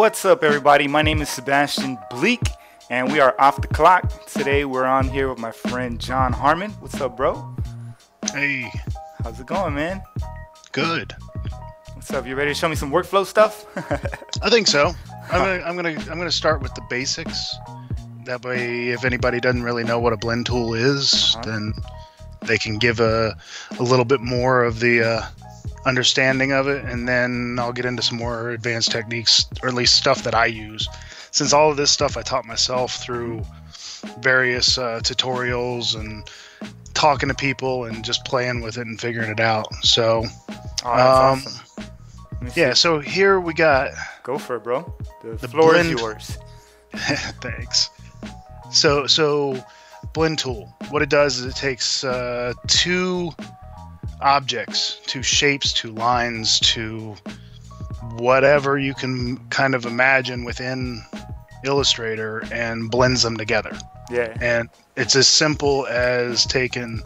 What's up, everybody? My name is Sebastian Bleak, and we are off the clock. Today, we're on here with my friend John Harman. What's up, bro? Hey, How's it going, man? good. What's up? You ready to show me some workflow stuff? I think so. I'm gonna, I'm gonna, I'm gonna start with the basics. That way, if anybody doesn't really know what a blend tool is, Uh-huh. then they can give a, a little bit more of the uh, understanding of it, and then I'll get into some more advanced techniques, or at least stuff that I use. Since all of this stuff I taught myself through various uh, tutorials and talking to people and just playing with it and figuring it out. So oh, Um, awesome. Me see. yeah, so here we got Go for it, bro. The, The floor blend- is yours. Thanks. So so blend tool. What it does is it takes uh, two objects, to shapes, to lines, to whatever you can kind of imagine within Illustrator and blends them together. Yeah. And it's as simple as taking,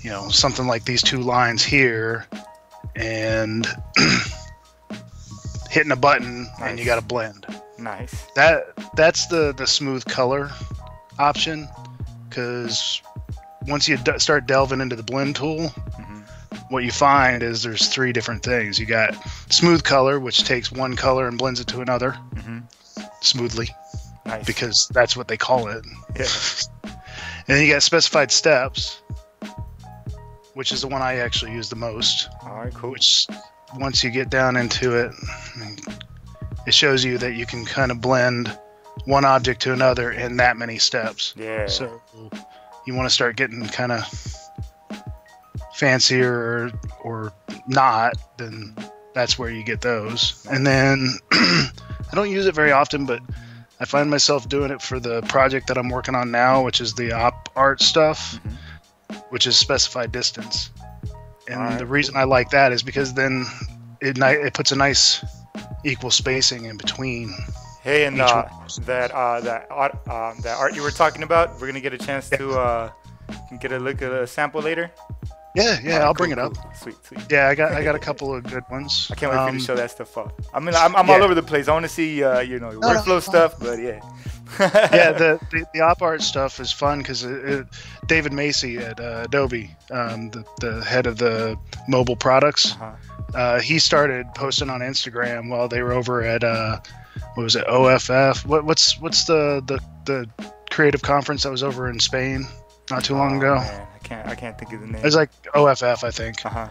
you know, something like these two lines here and hitting a button and you got a blend Nice. that that's the the smooth color option because once you d- start delving into the blend tool Mhm. What you find is there's three different things you got smooth color which takes one color and blends it to another hmm smoothly Nice. because that's what they call it yeah. and then you got specified steps which is the one i actually use the most All right. Cool. which once you get down into it it shows you that you can kind of blend one object to another in that many steps Yeah. so you want to start getting kind of fancier or, or not then that's where you get those. And then i don't use it very often but i find myself doing it for the project that i'm working on now which is the op art stuff Mhm. which is specified distance. And Alright, the reason i like that is because then it, it puts a nice equal spacing in between Hey, and uh, that uh, that art uh, that art you were talking about, we're gonna get a chance to uh, get a look at a sample later. Yeah yeah Alright, i'll cool, bring it up cool. Sweet, sweet. yeah i got i got a couple of good ones I can't wait for you Um, to show that stuff off. I mean, I'm, I'm all over the place. I want to see, uh, you know, your No, no, workflow no. stuff, but yeah. yeah, the, the the op art stuff is fun because David Macy at uh, Adobe, um, the the head of the mobile products, Uh-huh. uh, he started posting on Instagram while they were over at uh, what was it OFFF? What what's what's the the the creative conference that was over in Spain not too long Oh, ago? man, I can't, I can't think of the name. It was like OFFF, I think. uh huh.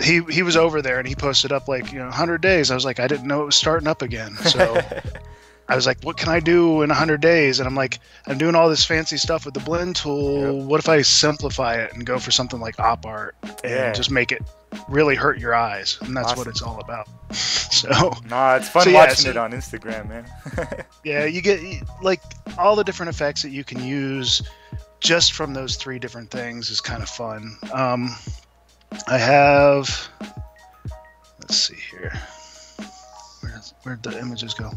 He he was over there and he posted up like you know 100 days. I was like, I didn't know it was starting up again. So. I was like, what can I do in 100 days? And I'm like, I'm doing all this fancy stuff with the blend tool. What if I simplify it and go for something like op art and Yeah. just make it really hurt your eyes? And that's what it's all about. So, nah, it's fun So, yeah, watching so- it on Instagram, man. yeah, you get like all the different effects that you can use just from those three different things is kind of fun. Um, I have, let's see here. Where, where'd the images go?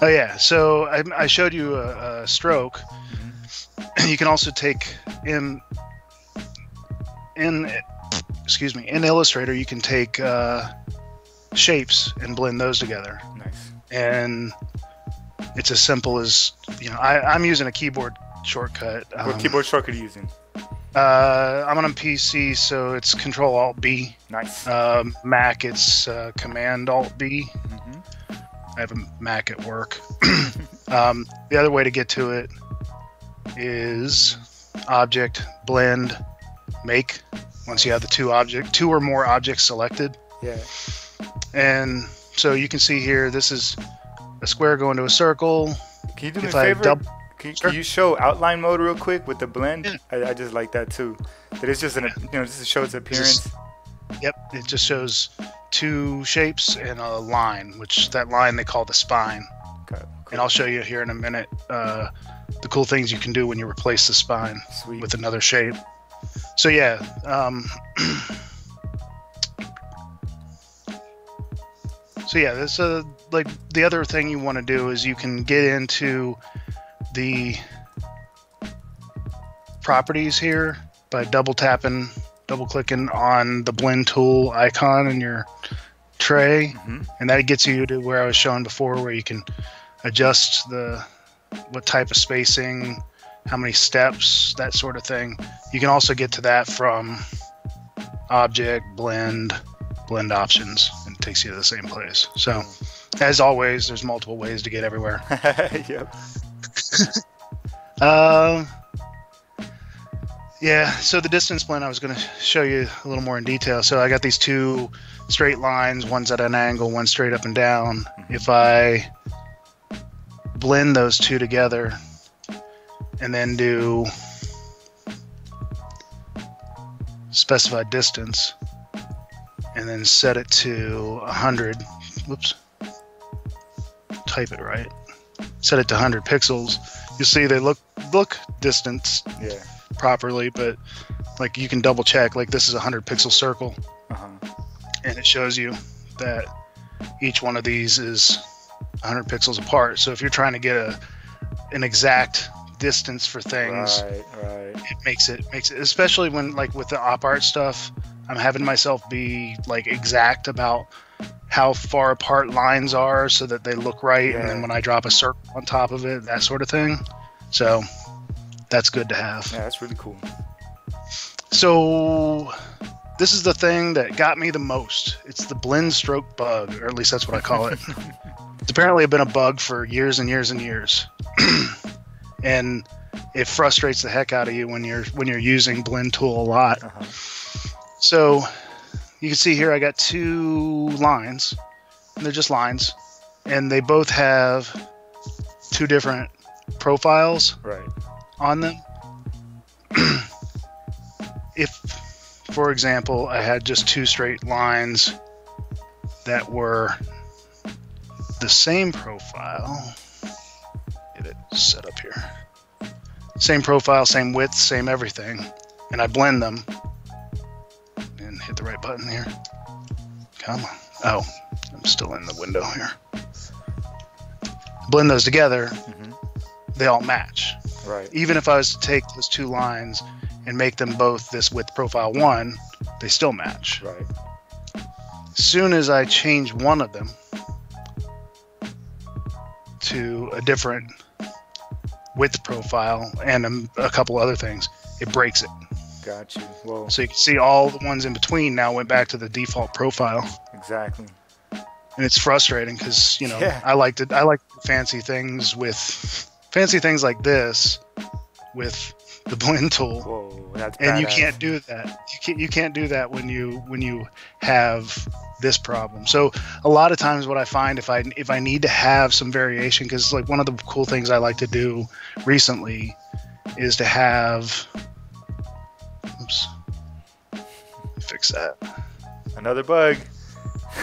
Oh, yeah. So I, I showed you a, a stroke. You can also take in, in, excuse me, in Illustrator, you can take uh, shapes and blend those together nice. and it's as simple as you know I, i'm using a keyboard shortcut What um, keyboard shortcut are you using? uh, i'm on a pc so it's control alt b Nice. um, mac it's uh, command alt b hmm i have a mac at work um, the other way to get to it is object blend make once you have the two object two or more objects selected Yeah. and so you can see here this is a square going to a circle Can you do me if a i favor? double Can, Sure. can you show outline mode real quick with the blend? Yeah. I, I just like that too. That it's just an, you know, just to show its appearance. Yep, it just shows two shapes and a line, which that line they call the spine. Okay, And I'll show you here in a minute uh, the cool things you can do when you replace the spine Sweet. with another shape. So yeah, um, so yeah, this uh, like the other thing you want to do is you can get into the properties here by double tapping, double clicking on the blend tool icon in your tray, hmm and that gets you to where I was showing before, where you can adjust the what type of spacing, how many steps, that sort of thing. You can also get to that from object, blend, blend options, and it takes you to the same place. So, as always, there's multiple ways to get everywhere. yep. Um, yeah, so the distance blend I was going to show you a little more in detail. So I got these two straight lines, one's at an angle, one straight up and down. If I blend those two together and then do specified distance and then set it to 100, whoops, type it right, set it to 100 pixels, you'll see they look look distance Yeah. properly, but like you can double check. Like this is a 100 pixel circle, Uh-huh. and it shows you that each one of these is 100 pixels apart. So if you're trying to get a an exact distance for things, Right. Right. it makes it makes it especially when like with the op art stuff. I'm having myself be like exact about how far apart lines are so that they look right, and then when I drop a circle on top of it, that sort of thing. So that's good to have. Yeah, that's really cool. So this is the thing that got me the most. It's the blend stroke bug, or at least that's what I call it. it's apparently been a bug for years and years and years. and it frustrates the heck out of you when you're when you're using blend tool a lot. Uh-huh. So you can see here I got two lines. And they're just lines. And they both have two different profiles Right. on them. if, for example, I had just two straight lines that were the same profile, get it set up here. Same profile, same width, same everything, and I blend them and hit the right button here. Come on. Oh, I'm still in the window here. Blend those together, hmm they all match Right. even if I was to take those two lines and make them both this width profile one, they still match. Right. Soon as I change one of them to a different width profile and a, a couple other things, it breaks it. Got you. Well, So you can see all the ones in between now went back to the default profile, exactly. and it's frustrating because you know Yeah. I like to I like fancy things with fancy things like this with the blend tool. Whoa, that's and you can't do that you can't you can't do that when you when you have this problem so a lot of times what i find if i if i need to have some variation because like one of the cool things i like to do recently is to have oops fix that Another bug.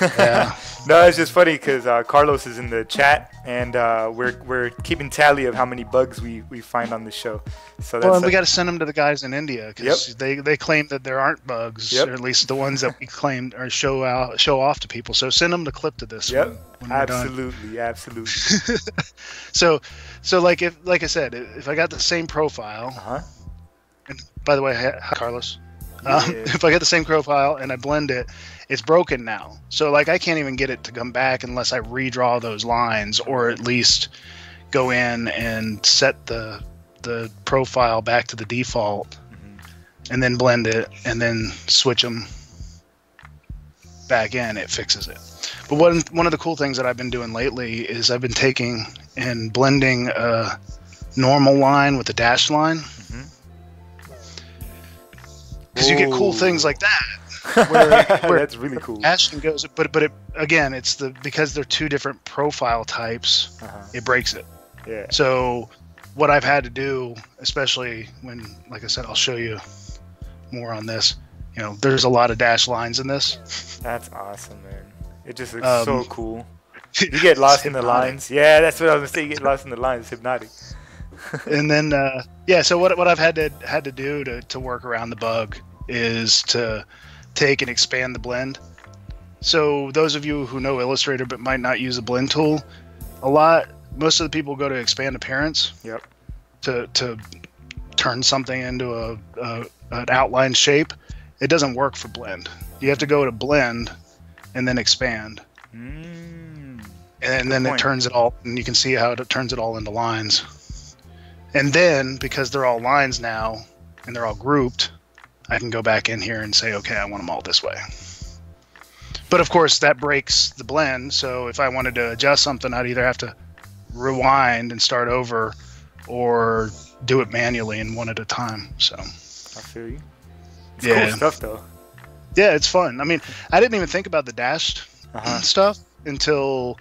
Yeah no, it's just funny because uh, Carlos is in the chat, and uh, we're we're keeping tally of how many bugs we, we find on the show. So that's well and we got to send them to the guys in india because they they claim that there aren't bugs Yep. or at least the ones that we claim or show out show off to people so send them the clip to this Yep, one when we're done. absolutely, absolutely. so so like if like i said if i got the same profile Uh huh. and by the way hi, hi, carlos um, if i get the same profile and i blend it it's broken now so like i can't even get it to come back unless i redraw those lines or at least go in and set the the profile back to the default Mhm. and then blend it and then switch them back in it fixes it but one one of the cool things that i've been doing lately is i've been taking and blending a normal line with a dashed line Mhm. because you get cool things like that where- where- that's really cool. Ashton goes, but but it, again, it's the because they're two different profile types, Uh-huh. it breaks it. Yeah. So what I've had to do, especially when, like I said, I'll show you more on this. You know, there's a lot of dash lines in this. That's awesome, man. It just looks Um, so cool. You get lost in the lines. Yeah, that's what I was gonna say. You get lost in the lines. It's hypnotic. and then uh, yeah, so what what I've had to had to do to to work around the bug is to take and expand the blend. So those of you who know Illustrator but might not use a blend tool, a lot most of the people go to expand appearance. Yep. To to turn something into a, a an outline shape. It doesn't work for blend. You have to go to blend and then expand. Mm. And then it turns it all, and you can see how it turns it all into lines. And then, because they're all lines now, and they're all grouped, I can go back in here and say, okay, I want them all this way. But of course, that breaks the blend. So if I wanted to adjust something, I'd either have to rewind and start over, or do it manually and one at a time. So I feel you. It's Yeah. cool stuff though. yeah, it's fun. I mean, I didn't even think about the dashed Uh-huh. stuff until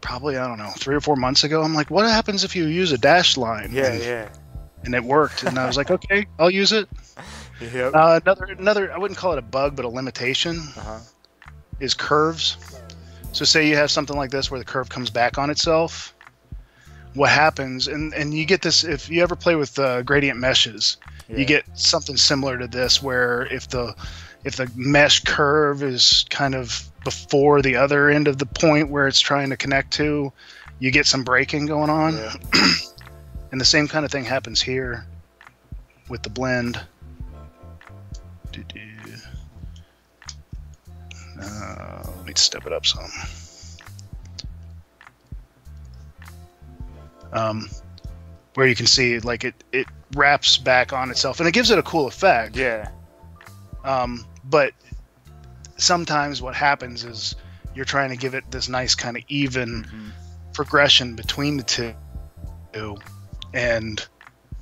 probably I don't know three or four months ago. I'm like, what happens if you use a dashed line? Yeah, and, yeah. and it worked. And I was like, okay, I'll use it. Yep. Uh, another another I wouldn't call it a bug, but a limitation Uh-huh. is curves. So say you have something like this where the curve comes back on itself. What happens, and and you get this if you ever play with uh, gradient meshes, Yeah. you get something similar to this where if the if the mesh curve is kind of before the other end of the point where it's trying to connect to, you get some breaking going on. Yeah. And the same kind of thing happens here with the blend. Doo-doo. Uh, let me step it up some. Um, where you can see like it, it wraps back on itself and it gives it a cool effect. Yeah. Um, but sometimes what happens is you're trying to give it this nice kind of even Mhm. progression between the two, and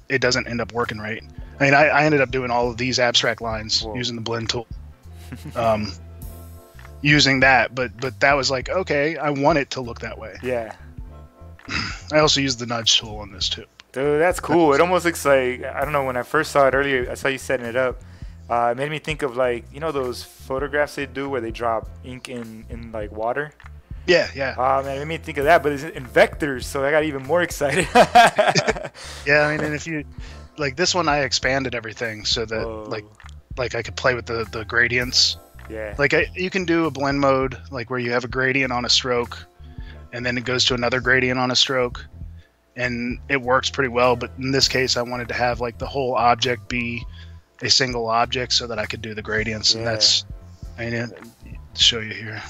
it doesn't end up working right. I mean, I, I ended up doing all of these abstract lines Whoa. using the blend tool, um, using that. But but that was like, okay, I want it to look that way. Yeah. I also used the nudge tool on this too. Dude, that's cool. It almost looks like I don't know. When I first saw it earlier, I saw you setting it up. Uh, it made me think of like you know those photographs they do where they drop ink in in like water. Yeah, yeah, Oh man, it made me think of that, but it's in vectors, so I got even more excited. yeah. I mean, and if you like this one, I expanded everything so that Whoa. like like I could play with the the gradients. yeah, Like I, you can do a blend mode, like where you have a gradient on a stroke, and then it goes to another gradient on a stroke, and it works pretty well. But in this case, I wanted to have like the whole object be a single object so that I could do the gradients, and that's I mean, it- show you here,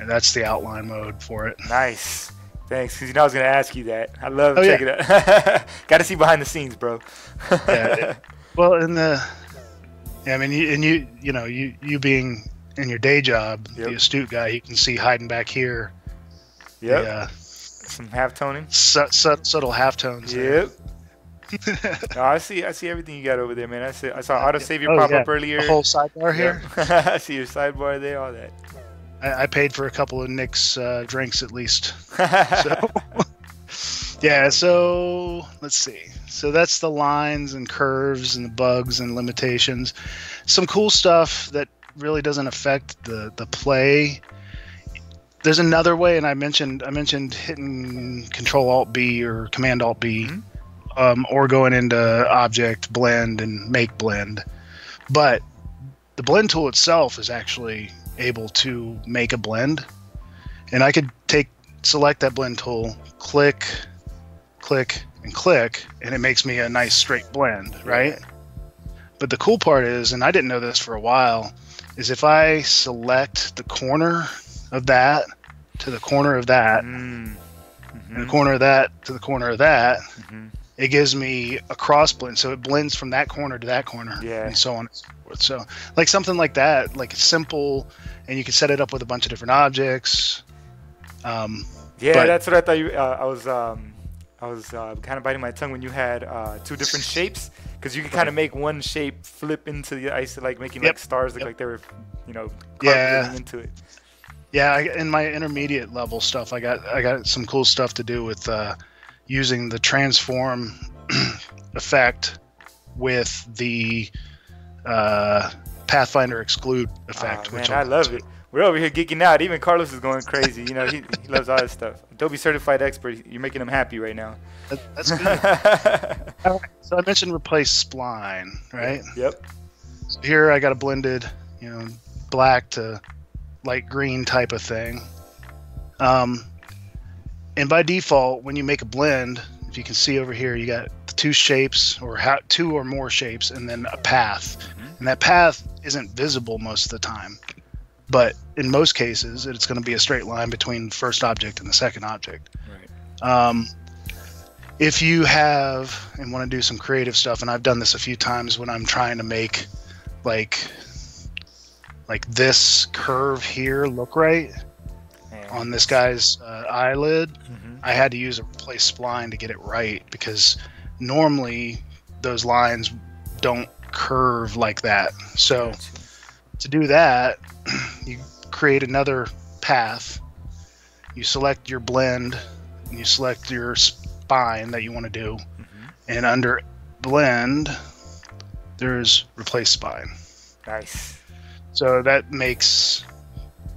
and that's the outline mode for it. nice. Thanks, because you know I was gonna ask you that. I love Oh, yeah. checking it out. got to see behind the scenes, bro. Yeah, Well, in the, yeah, I mean, you, and you, you know, you you being in your day job, Yep. the astute guy, you can see hiding back here. Yeah. The, uh, Some half toning. su- su- subtle half tones. Yep. No, I see. I see everything you got over there, man. I see. I saw AutoSaviour Oh, pop yeah. up earlier. A whole sidebar here. I see your sidebar there. All that. I, I paid for a couple of Nick's uh, drinks at least. So, yeah. So let's see. So that's the lines and curves and the bugs and limitations. Some cool stuff that really doesn't affect the the play. There's another way, and I mentioned I mentioned hitting Control Alt B or Command Alt B, Mhm. um, or going into Object Blend and Make Blend. But the blend tool itself is actually able to make a blend, and I could take select that blend tool, click, click, and click, and it makes me a nice straight blend, right? But the cool part is, and I didn't know this for a while, is if I select the corner of that to the corner of that, Mm. and the corner of that to the corner of that, Mhm. it gives me a cross blend. So it blends from that corner to that corner, Yeah. and so on and so like something like that, like it's simple, and you can set it up with a bunch of different objects. Um, Yeah, But- that's what I thought you. Uh, I was. Um, I was uh, kind of biting my tongue when you had uh, two different shapes, because you could kind of make one shape flip into the ice, like making Yep. like stars look Yep. like they were, you know, Yeah. into it. yeah, I, in my intermediate level stuff, I got I got some cool stuff to do with uh, using the transform effect with the uh, Pathfinder exclude effect. Oh, which man, I love it. We're over here geeking out. Even Carlos is going crazy. You know, he, he loves all this stuff. Adobe certified expert. You're making him happy right now. that- That's good. All right, so I mentioned replace spline, right? Yep. So here I got a blended, you know, black to light green type of thing. Um, and by default, when you make a blend, if you can see over here, you got two shapes or ha- two or more shapes, and then a path. Mhm. And that path isn't visible most of the time. but in most cases, it's going to be a straight line between the first object and the second object. Right. Um, if you have and want to do some creative stuff, and I've done this a few times when I'm trying to make like like this curve here look right on this guy's uh, eyelid, Mhm. I had to use a replace spline to get it right because normally those lines don't curve like that. So Gotcha. to do that, you create another path. You select your blend, and you select your spine that you want to do, Mhm. and under blend, there's replace spine. Nice. So that makes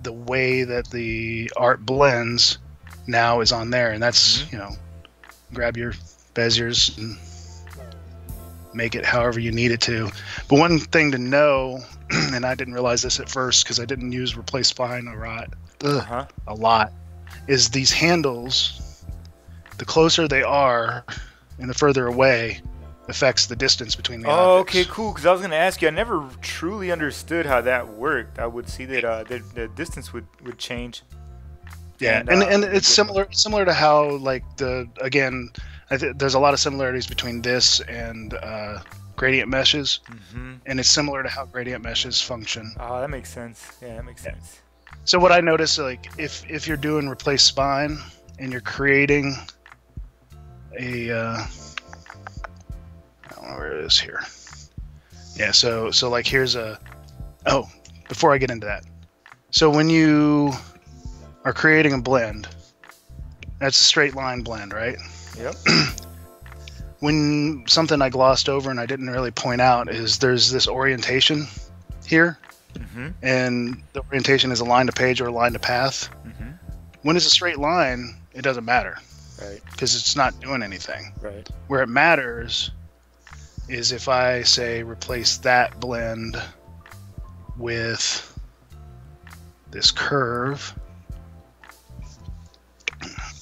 the way that the art blends now is on there, and that's Mhm. you know, grab your Beziers and make it however you need it to. But one thing to know, and I didn't realize this at first because I didn't use replace spine a lot, uh-huh. a lot, is these handles. The closer they are, and the further away, affects the distance between the Oh, objects. okay, cool. Because I was gonna ask you, I never truly understood how that worked. I would see that uh, the, the distance would would change. Yeah, And, and uh, and it's similar similar to how like the again, th- there's a lot of similarities between this and uh, gradient meshes, Mm-hmm. and it's similar to how gradient meshes function. Oh, that makes sense. Yeah, that makes sense. So what I noticed, like if if you're doing replace spine and you're creating a, uh, I don't know where it is here. Yeah, so so like here's a, oh, before I get into that, so when you are creating a blend, that's a straight line blend, right? Yep. when something I glossed over and I didn't really point out is there's this orientation here, Mm-hmm. and the orientation is align to page or align to path. Mm-hmm. When it's a straight line, it doesn't matter Right. because it's not doing anything. Right. Where it matters is if I say replace that blend with this curve.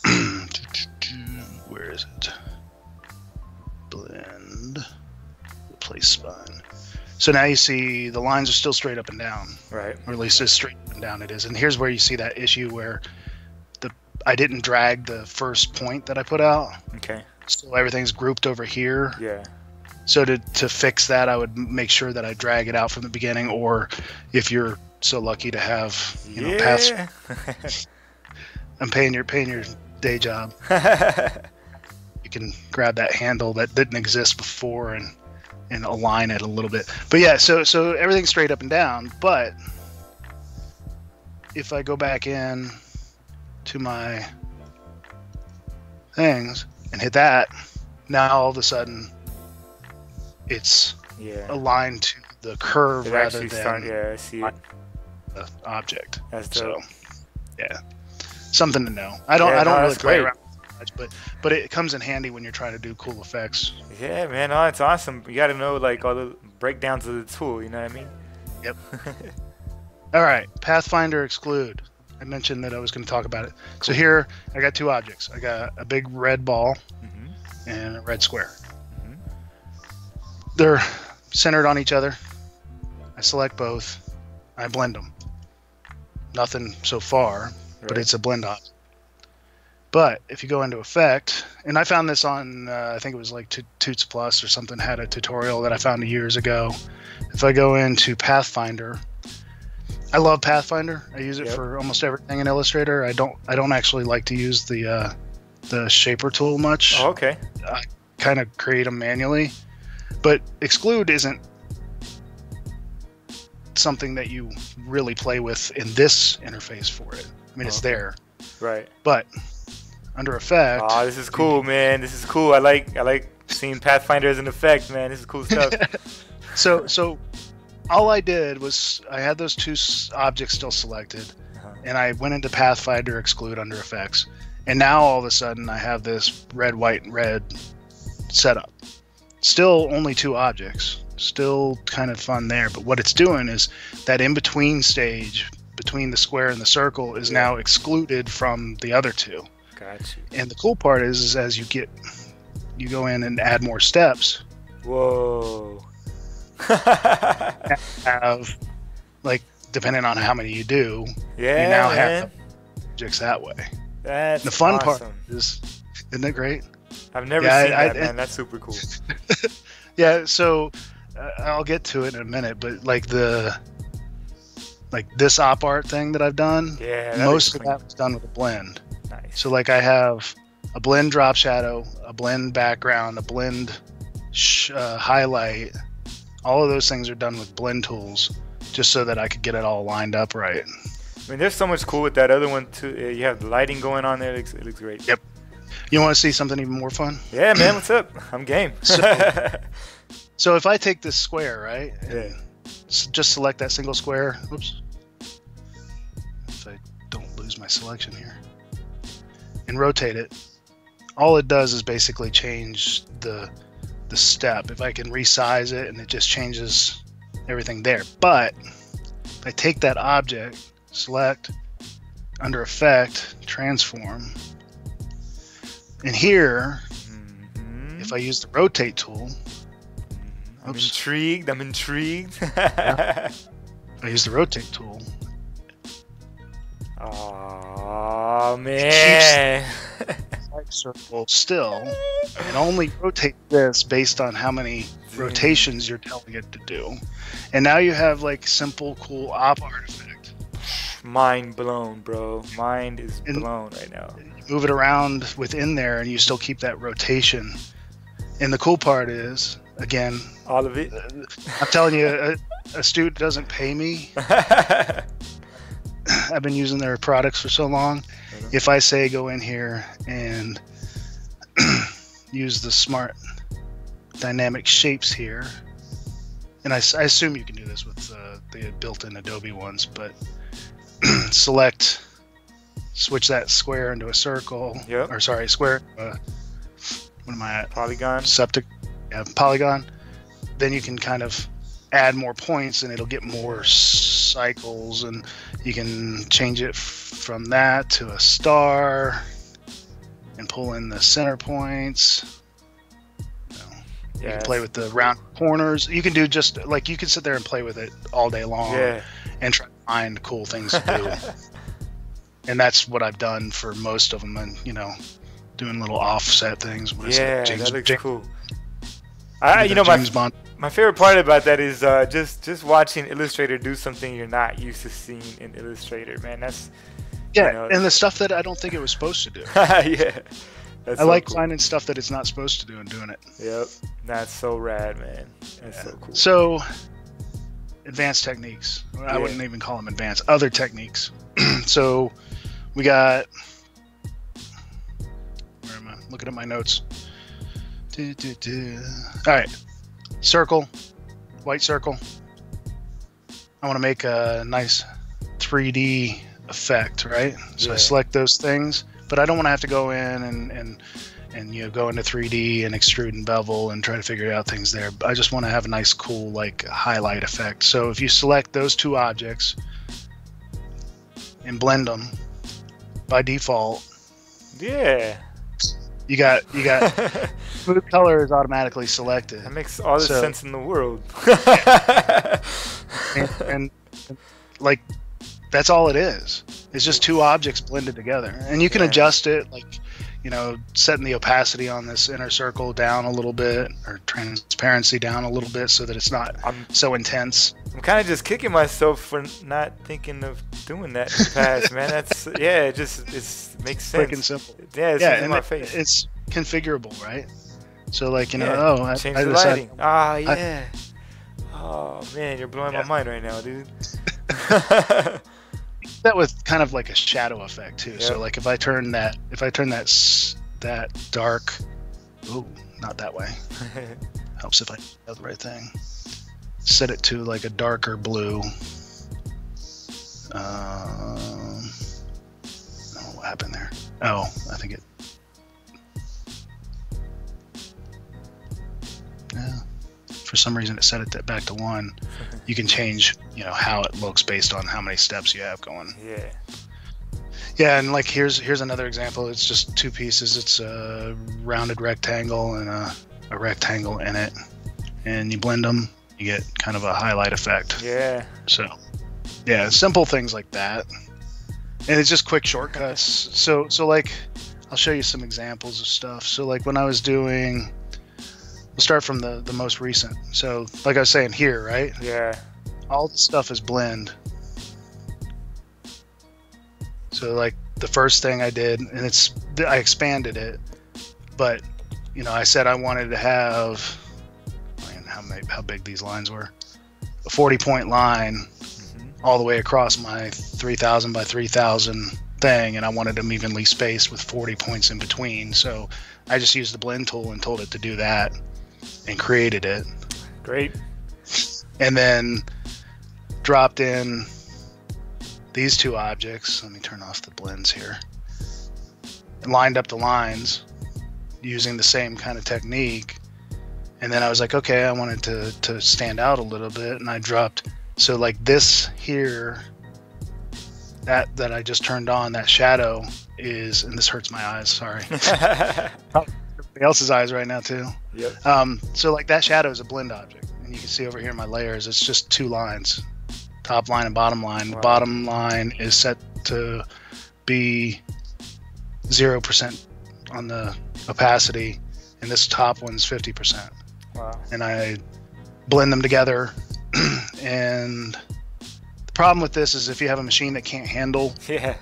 Is it? Blend, replace spine. So now you see the lines are still straight up and down Right. or at least as straight up and down it is. And here's where you see that issue where the I didn't drag the first point that I put out, Okay. so everything's grouped over here. Yeah. So to to fix that, I would make sure that I drag it out from the beginning, or if you're so lucky to have you know paths. I'm paying your paying your day job. Can grab that handle that didn't exist before and and align it a little bit. But yeah, so so everything's straight up and down. But if I go back in to my things and hit that, now all of a sudden it's yeah. aligned to the curve It rather than start. Yeah, I see the object. That's So yeah, something to know. I don't Yeah, I don't no, really play great. around much, but but it comes in handy when you're trying to do cool effects. Yeah, man. Oh, it's awesome. You got to know like all the breakdowns of the tool. You know what I mean? Yep. All right, Pathfinder exclude. I mentioned that I was going to talk about it. So here I got two objects. I got a big red ball mm-hmm. and a red square. Mhm. They're centered on each other. I select both. I blend them. Nothing so far, but it's a blend object. But if you go into effect, and I found this on, uh, I think it was like To- Tuts Plus or something had a tutorial that I found years ago. If I go into Pathfinder, I love Pathfinder. I use it Yep. for almost everything in Illustrator. I don't, I don't actually like to use the, uh, the shaper tool much Oh, okay. I kind of create them manually. But exclude isn't something that you really play with in this interface for it. I mean, it's there, Right. but under effect, Oh, this is cool, man. This is cool. I like I like seeing Pathfinder as an effect, man. This is cool stuff. so so all I did was I had those two objects still selected, Uh-huh. and I went into Pathfinder exclude under effects, and now all of a sudden I have this red, white, and red setup. Still only two objects. Still kind of fun there, but what it's doing is that in between stage between the square and the circle is now excluded from the other two. Got you. And the cool part is, is as you get you go in and add more steps, Whoa. have like depending on how many you do, Yeah, you now have objects that way. That's The fun awesome. part is, isn't it great? I've never Yeah, seen I- that, I- man. That's super cool. Yeah, so uh, I'll get to it in a minute, but like the like this op art thing that I've done, Yeah, most of that was done with a blend. Nice. So like I have a blend drop shadow, a blend background, a blend sh- uh, highlight. All of those things are done with blend tools, just so that I could get it all lined up right. I mean, there's so much cool with that other one too. Uh, You have the lighting going on there. It looks, it looks great. Yep. You want to see something even more fun? Yeah, man. What's up? I'm game. So- So if I take this square, right, Yeah. just select that single square. Oops. If I don't lose my selection here, and rotate it, all it does is basically change the the step. If I can resize it, and it just changes everything there. But if I take that object, select under Effect, Transform, and here, Mhm. if I use the Rotate tool, I'm Oops. intrigued. I'm intrigued. I use the Rotate tool. Oh man. circle still and only rotate this based on how many rotations you're telling it to do. And now you have like simple, cool op art effect. Mind blown, bro. Mind is And- blown right now. You move it around within there and you still keep that rotation. And the cool part is, again, All of it. I'm telling you, a, a student doesn't pay me. I've been using their products for so long. If I say go in here and use the smart dynamic shapes here, and I assume you can do this with uh, the built-in Adobe ones, but select, switch that square into a circle, Yep. or sorry, square. Uh, what am I at? Polygon. Septic, yeah, polygon. Then you can kind of add more points, and it'll get more cycles, and you can change it f- from that to a star, and pull in the center points. You, know, you can play with the round corners. You can do just like you can sit there and play with it all day long Yeah. and try to find cool things to do. and that's what I've done for most of them, and you know, doing little offset things. What is it? yeah, James- that looks James- cool. I, you know, my James Bond. My favorite part about that is uh, just just watching Illustrator do something you're not used to seeing in Illustrator, man. That's Yeah, know, and the stuff that I don't think it was supposed to do. yeah. That's I so like cool. finding stuff that it's not supposed to do and doing it. Yep, that's so rad, man. That's Yeah. so cool. So, advanced techniques. I Yeah. wouldn't even call them advanced. Other techniques. so, we got. Where am I? Looking at my notes. Do, do, do. All right. Circle. White circle. I want to make a nice 3D effect, right? So I select those things, but I don't want to have to go in and, and and you know go into 3D and extrude and bevel and try to figure out things there. I just want to have a nice, cool like highlight effect. So if you select those two objects and blend them, by default, Yeah. You got you got food color is automatically selected, That makes all the So- sense in the world. and, and, and, like that's all it is. It's just two objects blended together, and you can Yeah. adjust it like you know setting the opacity on this inner circle down a little bit or transparency down a little bit so that it's not I'm so intense. I'm kind of just kicking myself for not thinking of doing that in the past, man. That's yeah, it just it's makes sense. sense. simple. Yeah, it's yeah, in my it- face. it's configurable, right? So like you know, Yeah, oh, I, Change I the lighting. Ah, yeah. oh man, you're blowing Yeah. my mind right now, dude. that with kind of like a shadow effect too. So like if I turn that, if I turn that that dark, oh, not that way. Helps if I do the right thing. Set it to like a darker blue. Um, oh, what happened there? Oh, I think it. Yeah. For some reason, it set it that back to one. You can change, you know, how it looks based on how many steps you have going. yeah. Yeah, and like here's here's another example. It's just two pieces. It's a rounded rectangle and a, a rectangle in it, and you blend them, you get kind of a highlight effect. Yeah. So yeah, simple things like that, and it's just quick shortcuts. so so like, I'll show you some examples of stuff. So like when I was doing, we'll start from the the most recent. So like I was saying here, right? Yeah. All the stuff is blend. So like the first thing I did, and it's I expanded it, but you know I said I wanted to have, man, how many, how big these lines were, a 40 point line mm-hmm. all the way across my 3000 by 3000 thing, and I wanted them evenly spaced with 40 points in between. So I just used the blend tool and told it to do that, and created it. Great. And then dropped in these two objects. Let me turn off the blends here. And lined up the lines using the same kind of technique. And then I was like, okay, I wanted to, to stand out a little bit. And I dropped, so like this here, that, that I just turned on, that shadow is, and this hurts my eyes, sorry. Else's eyes right now too. Yep. Um, so like that shadow is a blend object. And you can see over here in my layers, it's just two lines top line and bottom line. The Wow. bottom line is set to be 0% on the opacity, and this top one's 50%. Wow. And I blend them together. and the problem with this is if you have a machine that can't handle Yeah.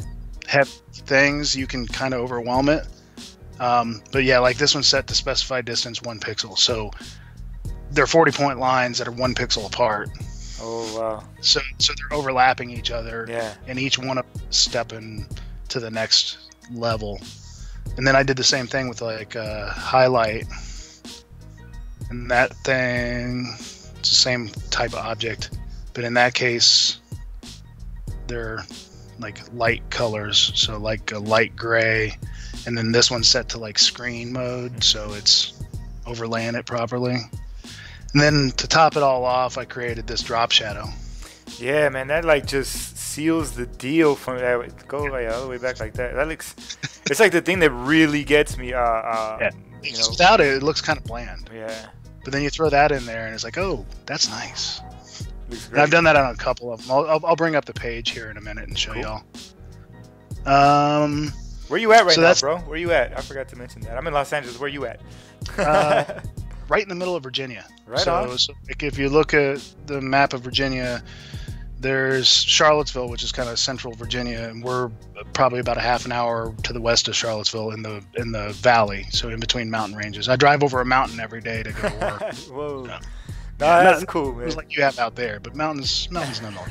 things, you can kind of overwhelm it. Um, but yeah, like this one's set to specified distance one pixel. So they're 40 point lines that are one pixel apart. Oh wow. So, so they're overlapping each other, Yeah. and each one of stepping to the next level. And then I did the same thing with like uh, highlight, and that thing, it's the same type of object, but in that case, they're like light colors, so like a light gray, and then this one's set to like screen mode, so it's overlaying it properly. And then to top it all off, I created this drop shadow. Yeah, man, that like just seals the deal from that. Go like, all the way back like that. That looks. it's like the thing that really gets me. Uh, uh Yeah. you know. Without it, it looks kind of bland. Yeah. But then you throw that in there, and it's like, oh, that's nice. I've done that on a couple of them. I'll, I'll, I'll bring up the page here in a minute and show Cool. y'all. Um, Where you at right So now, bro? Where you at? I forgot to mention that. I'm in Los Angeles. Where are you at? Uh, right in the middle of Virginia. Right so, on. so like if you look at the map of Virginia, there's Charlottesville, which is kind of central Virginia, and we're probably about a half an hour to the west of Charlottesville in the in the valley, so in between mountain ranges. I drive over a mountain every day to go to work. Whoa. Yeah. No, that's cool, man. was like you have out there, but mountains, mountains none more.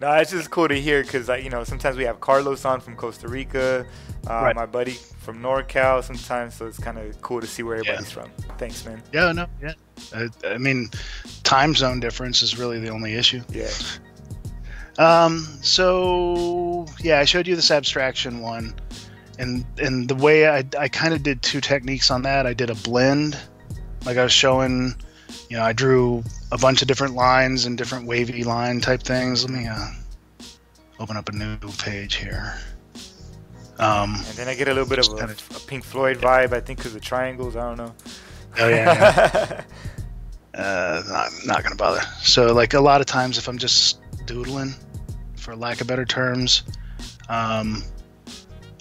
no, it's just cool to hear because, you know, sometimes we have Carlos on from Costa Rica, uh, Right. my buddy from NorCal sometimes, so it's kind of cool to see where Yeah. everybody's from. Thanks, man. Yeah, no, yeah. I, I mean, time zone difference is really the only issue. Yeah. Um, so yeah, I showed you this abstraction one, and and the way I I kind of did two techniques on that. I did a blend, like I was showing, you know, I drew a bunch of different lines and different wavy line type things. Let me uh, open up a new page here. Um, And then I get a little bit of a, kinda- a Pink Floyd vibe, I think, because of the triangles. I don't know. oh yeah, yeah. uh, not, not gonna bother. So like a lot of times, if I'm just doodling, for lack of better terms, um,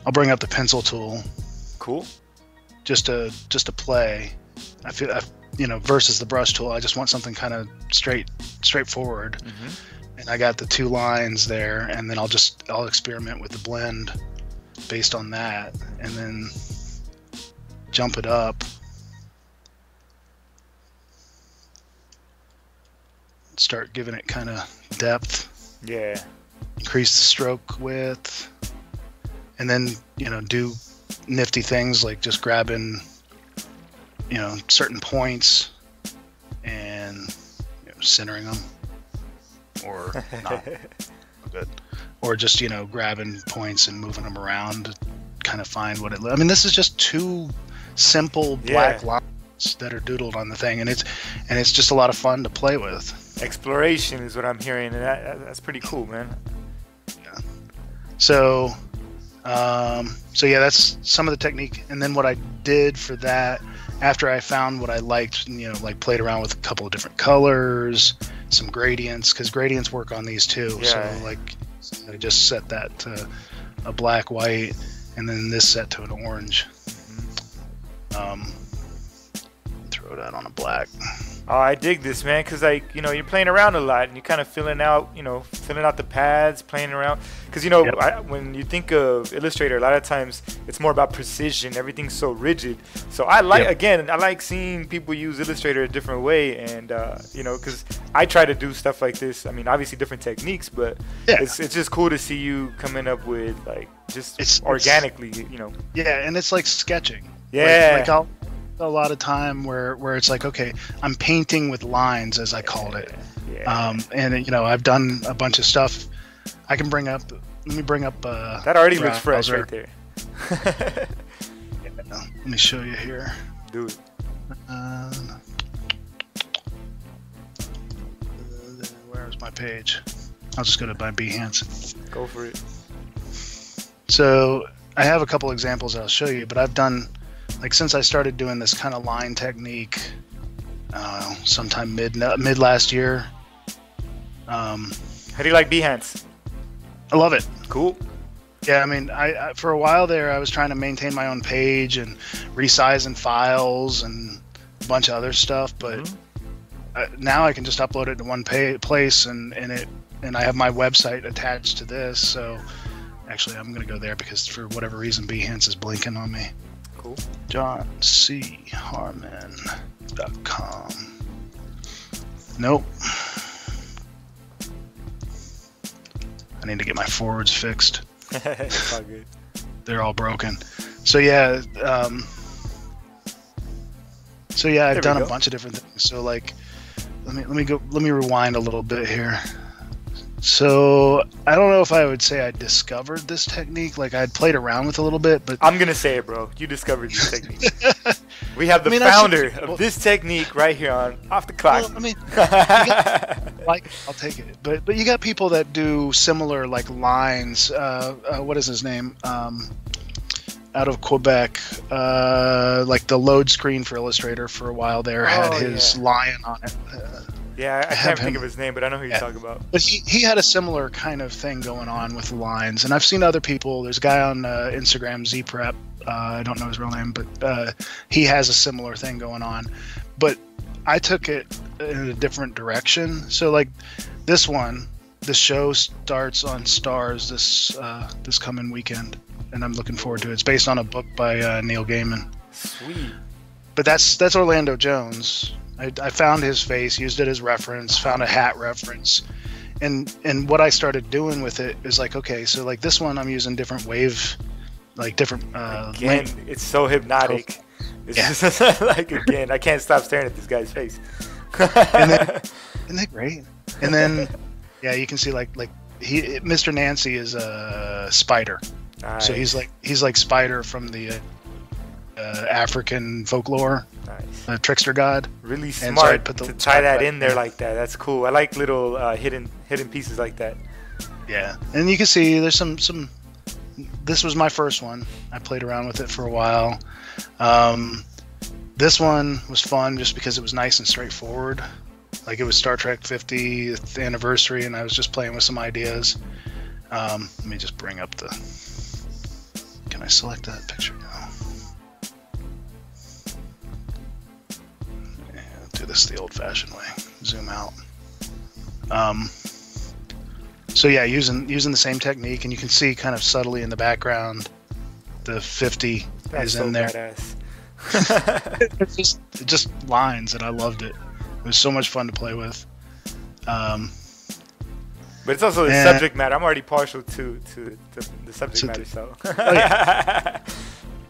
I'll bring up the pencil tool cool. just to just to play. I feel I, you know versus the brush tool. I just want something kind of straight straightforward, hmm and I got the two lines there, and then I'll just I'll experiment with the blend based on that, and then jump it up. Start giving it kind of depth, Yeah. increase the stroke width, and then you know do nifty things like just grabbing you know certain points and you know, centering them or not good or just you know grabbing points and moving them around to kind of find what it i mean this is just two simple black Yeah. lines that are doodled on the thing and it's and it's just a lot of fun to play with Exploration is what I'm hearing, and that, that- that's pretty cool, man. yeah So, um, so yeah, that's some of the technique. And then what I did for that, after I found what I liked, you know, like played around with a couple of different colors, some gradients because gradients work on these too. Yeah. So like, I just set that to a black white, and then this set to an orange. Um, throw that on a black. Oh, I dig this, man, because like you know you're playing around a lot and you're kind of filling out, you know, filling out the pads, playing around. Because you know Yep. I, when you think of Illustrator, a lot of times it's more about precision. Everything's so rigid. So I like Yep. again, I like seeing people use Illustrator a different way, and uh, you know, because I try to do stuff like this. I mean, obviously different techniques, but Yeah. it's it's just cool to see you coming up with like just It's- it's- organically, you know. Yeah, and it's like sketching. Like- Yeah. Like, I'll a lot of time where where it's like okay, I'm painting with lines as I called it. Yeah. Um, and you know I've done a bunch of stuff. I can bring up. Let me bring up. Uh, that already looks fresh right there. Let me show you here. Dude. Uh, where is my page? I'll just go to my Behance. Go for it. So I have a couple examples I'll show you, but I've done like since I started doing this kind of line technique, uh, sometime mid mid last year. Um, How do you like Behance? I love it. Cool. Yeah, I mean, I, I for a while there, I was trying to maintain my own page and resizing files and a bunch of other stuff, but Mhm. uh, now I can just upload it to one pay, place and and it and I have my website attached to this. So actually, I'm gonna go there because for whatever reason, Behance is blinking on me. Cool. John C. Harman.com. Nope. I need to get my forwards fixed. all. They're all broken. So yeah, um, so yeah, I've There done a bunch of different things. So like, let me let me go let me rewind a little bit here. So I don't know if I would say I discovered this technique. Like I'd played around with a little bit, but I'm gonna say it, bro. You discovered this technique. We have the I mean, I've seen founder of this technique right here on off the well, clock. I mean, like I'll take it. But but you got people that do similar like lines. Uh, uh, what is his name? Um, out of Quebec, uh, like the load screen for Illustrator for a while there had Oh, his yeah. lion on it. Yeah, I, can't think of his name, but I know who you're Yeah. talking about. but he, he had a similar kind of thing going on with the lines. And I've seen other people. There's a guy on uh, Instagram, ZPrep. Uh, I don't know his real name, but uh, he has a similar thing going on. But I took it in a different direction. So like this one, the show starts on Starz this uh, this coming weekend, and I'm looking forward to it. It's based on a book by uh, Neil Gaiman. Sweet. But that's that's Orlando Jones. I, I found his face, used it as reference, found a hat reference, and and what I started doing with it is like, okay, so like this one, I'm using different wave, like different. Uh, Again, length- it's so hypnotic. It's Yeah. just like again, I can't stop staring at this guy's face. And then- Isn't that great? And then, yeah, you can see like like he, Mr. Nancy is a spider, so he's like he's like spider from the uh, African folklore, nice. uh, trickster god. really so smart put the to tie that in there like that. That's cool. I like little uh, hidden hidden pieces like that. Yeah, and you can see there's some some. This was my first one. I played around with it for a while. Um, this one was fun just because it was nice and straightforward. Like it was Star Trek 50th anniversary, and I was just playing with some ideas. Um, let me just bring up the. Can I select that picture do this the old-fashioned way. Zoom out. Um, so yeah, using using the same technique, and you can see kind of subtly in the background, the 50 That's is so in there. It's just just lines, and I loved it. It was so much fun to play with. Um, But it's also the subject matter. I'm already partial to to the, the subject To matter, so. yeah.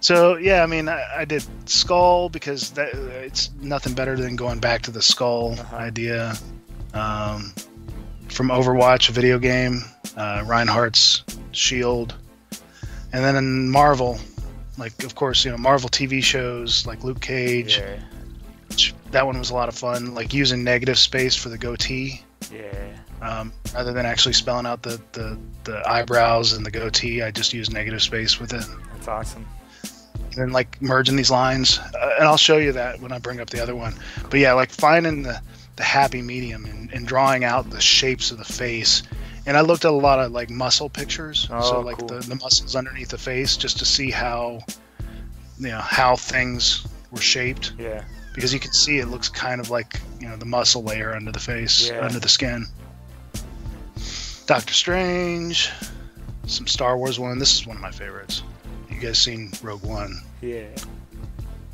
so yeah, I mean, I, I did Skull because that it's nothing better than going back to the Skull Uh-huh. idea um, from Overwatch, a video game, uh, Reinhardt's Shield, and then in Marvel, like of course you know Marvel TV shows like Luke Cage. yeah, which- That one was a lot of fun, like using negative space for the goatee. yeah. um, rather than actually spelling out the, the, the eyebrows and the goatee. I just use negative space with it, That's awesome. And then like merging these lines. Uh, and I'll show you that when I bring up the other one. But yeah, like finding the the happy medium and, in drawing out the shapes of the face. And I looked at a lot of like muscle pictures, Oh, so like cool. the, the muscles underneath the face, just to see how you know how things were shaped Yeah. because you can see it looks kind of like you know the muscle layer under the face Yeah. under the skin doctor strange some star wars one this is one of my favorites you guys seen rogue one Yeah.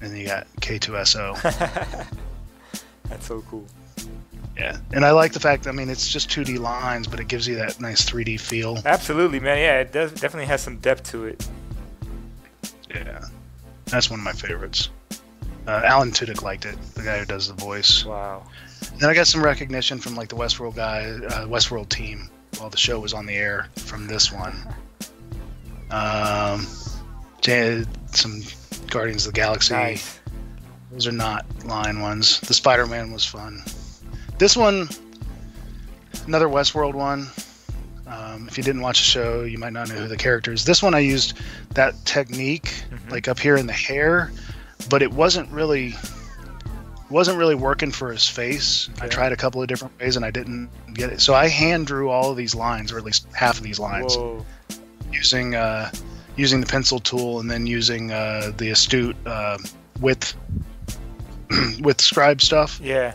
and then you got k2so That's so cool. yeah and i like the fact i mean it's just 2d lines but it gives you that nice 3d feel Absolutely, man. Yeah, it does definitely has some depth to it. yeah that's one of my favorites uh, alan tudyk liked it the guy who does the voice Wow. Then I got some recognition from like the Westworld guy, uh, Westworld team, while the show was on the air from this one. Um, some Guardians of the Galaxy. Nice. Those are not line ones. The Spider-Man was fun. This one, another Westworld one. Um, if you didn't watch the show, you might not know who the character is. This one I used that technique, Mhm. like up here in the hair, but it wasn't really wasn't really working for his face. I tried a couple of different ways and I didn't get it. So I hand drew all of these lines, or at least half of these lines, Whoa. using uh, using the pencil tool and then using uh, the astute uh, width WidthScribe stuff. Yeah.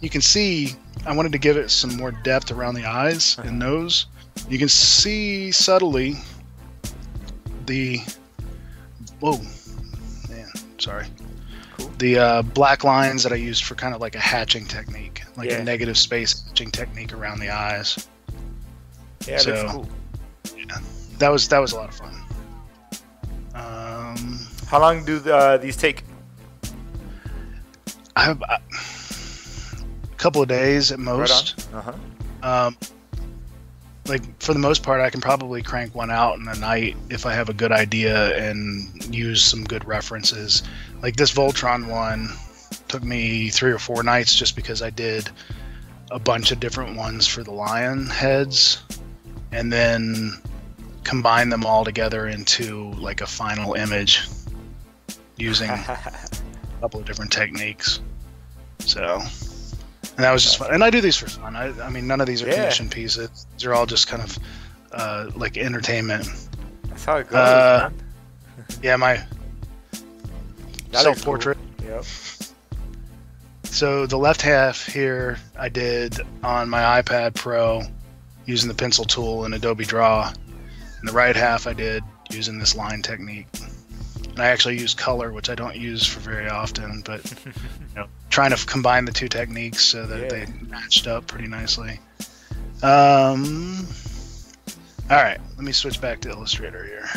You can see I wanted to give it some more depth around the eyes and nose. You can see subtly the whoa man sorry Cool. the uh, black lines that I used for kind of like a hatching technique, like Yeah. a negative space hatching technique around the eyes. Yeah, that's So- cool. That was that was a lot of fun. Um, How long do uh, these take? I have a couple of days at most. Right. Uh huh. Um, like for the most part, I can probably crank one out in a night if I have a good idea and use some good references. Like this Voltron one took me three or four nights just because I did a bunch of different ones for the lion heads, and then combine them all together into like a final image using a couple of different techniques. So, and that was just fun. And I do these for fun. I, I mean, none of these are Yeah. commission pieces. These are all just kind of uh, like entertainment. That's how it goes. Uh, man. Yeah, my self portrait. cool. Yep. So the left half here I did on my iPad Pro using the pencil tool in Adobe Draw. And the right half I did using this line technique. And I actually use color, which I don't use for very often, but you know, trying to combine the two techniques so that Yeah. they matched up pretty nicely. Um, all right, let me switch back to Illustrator here.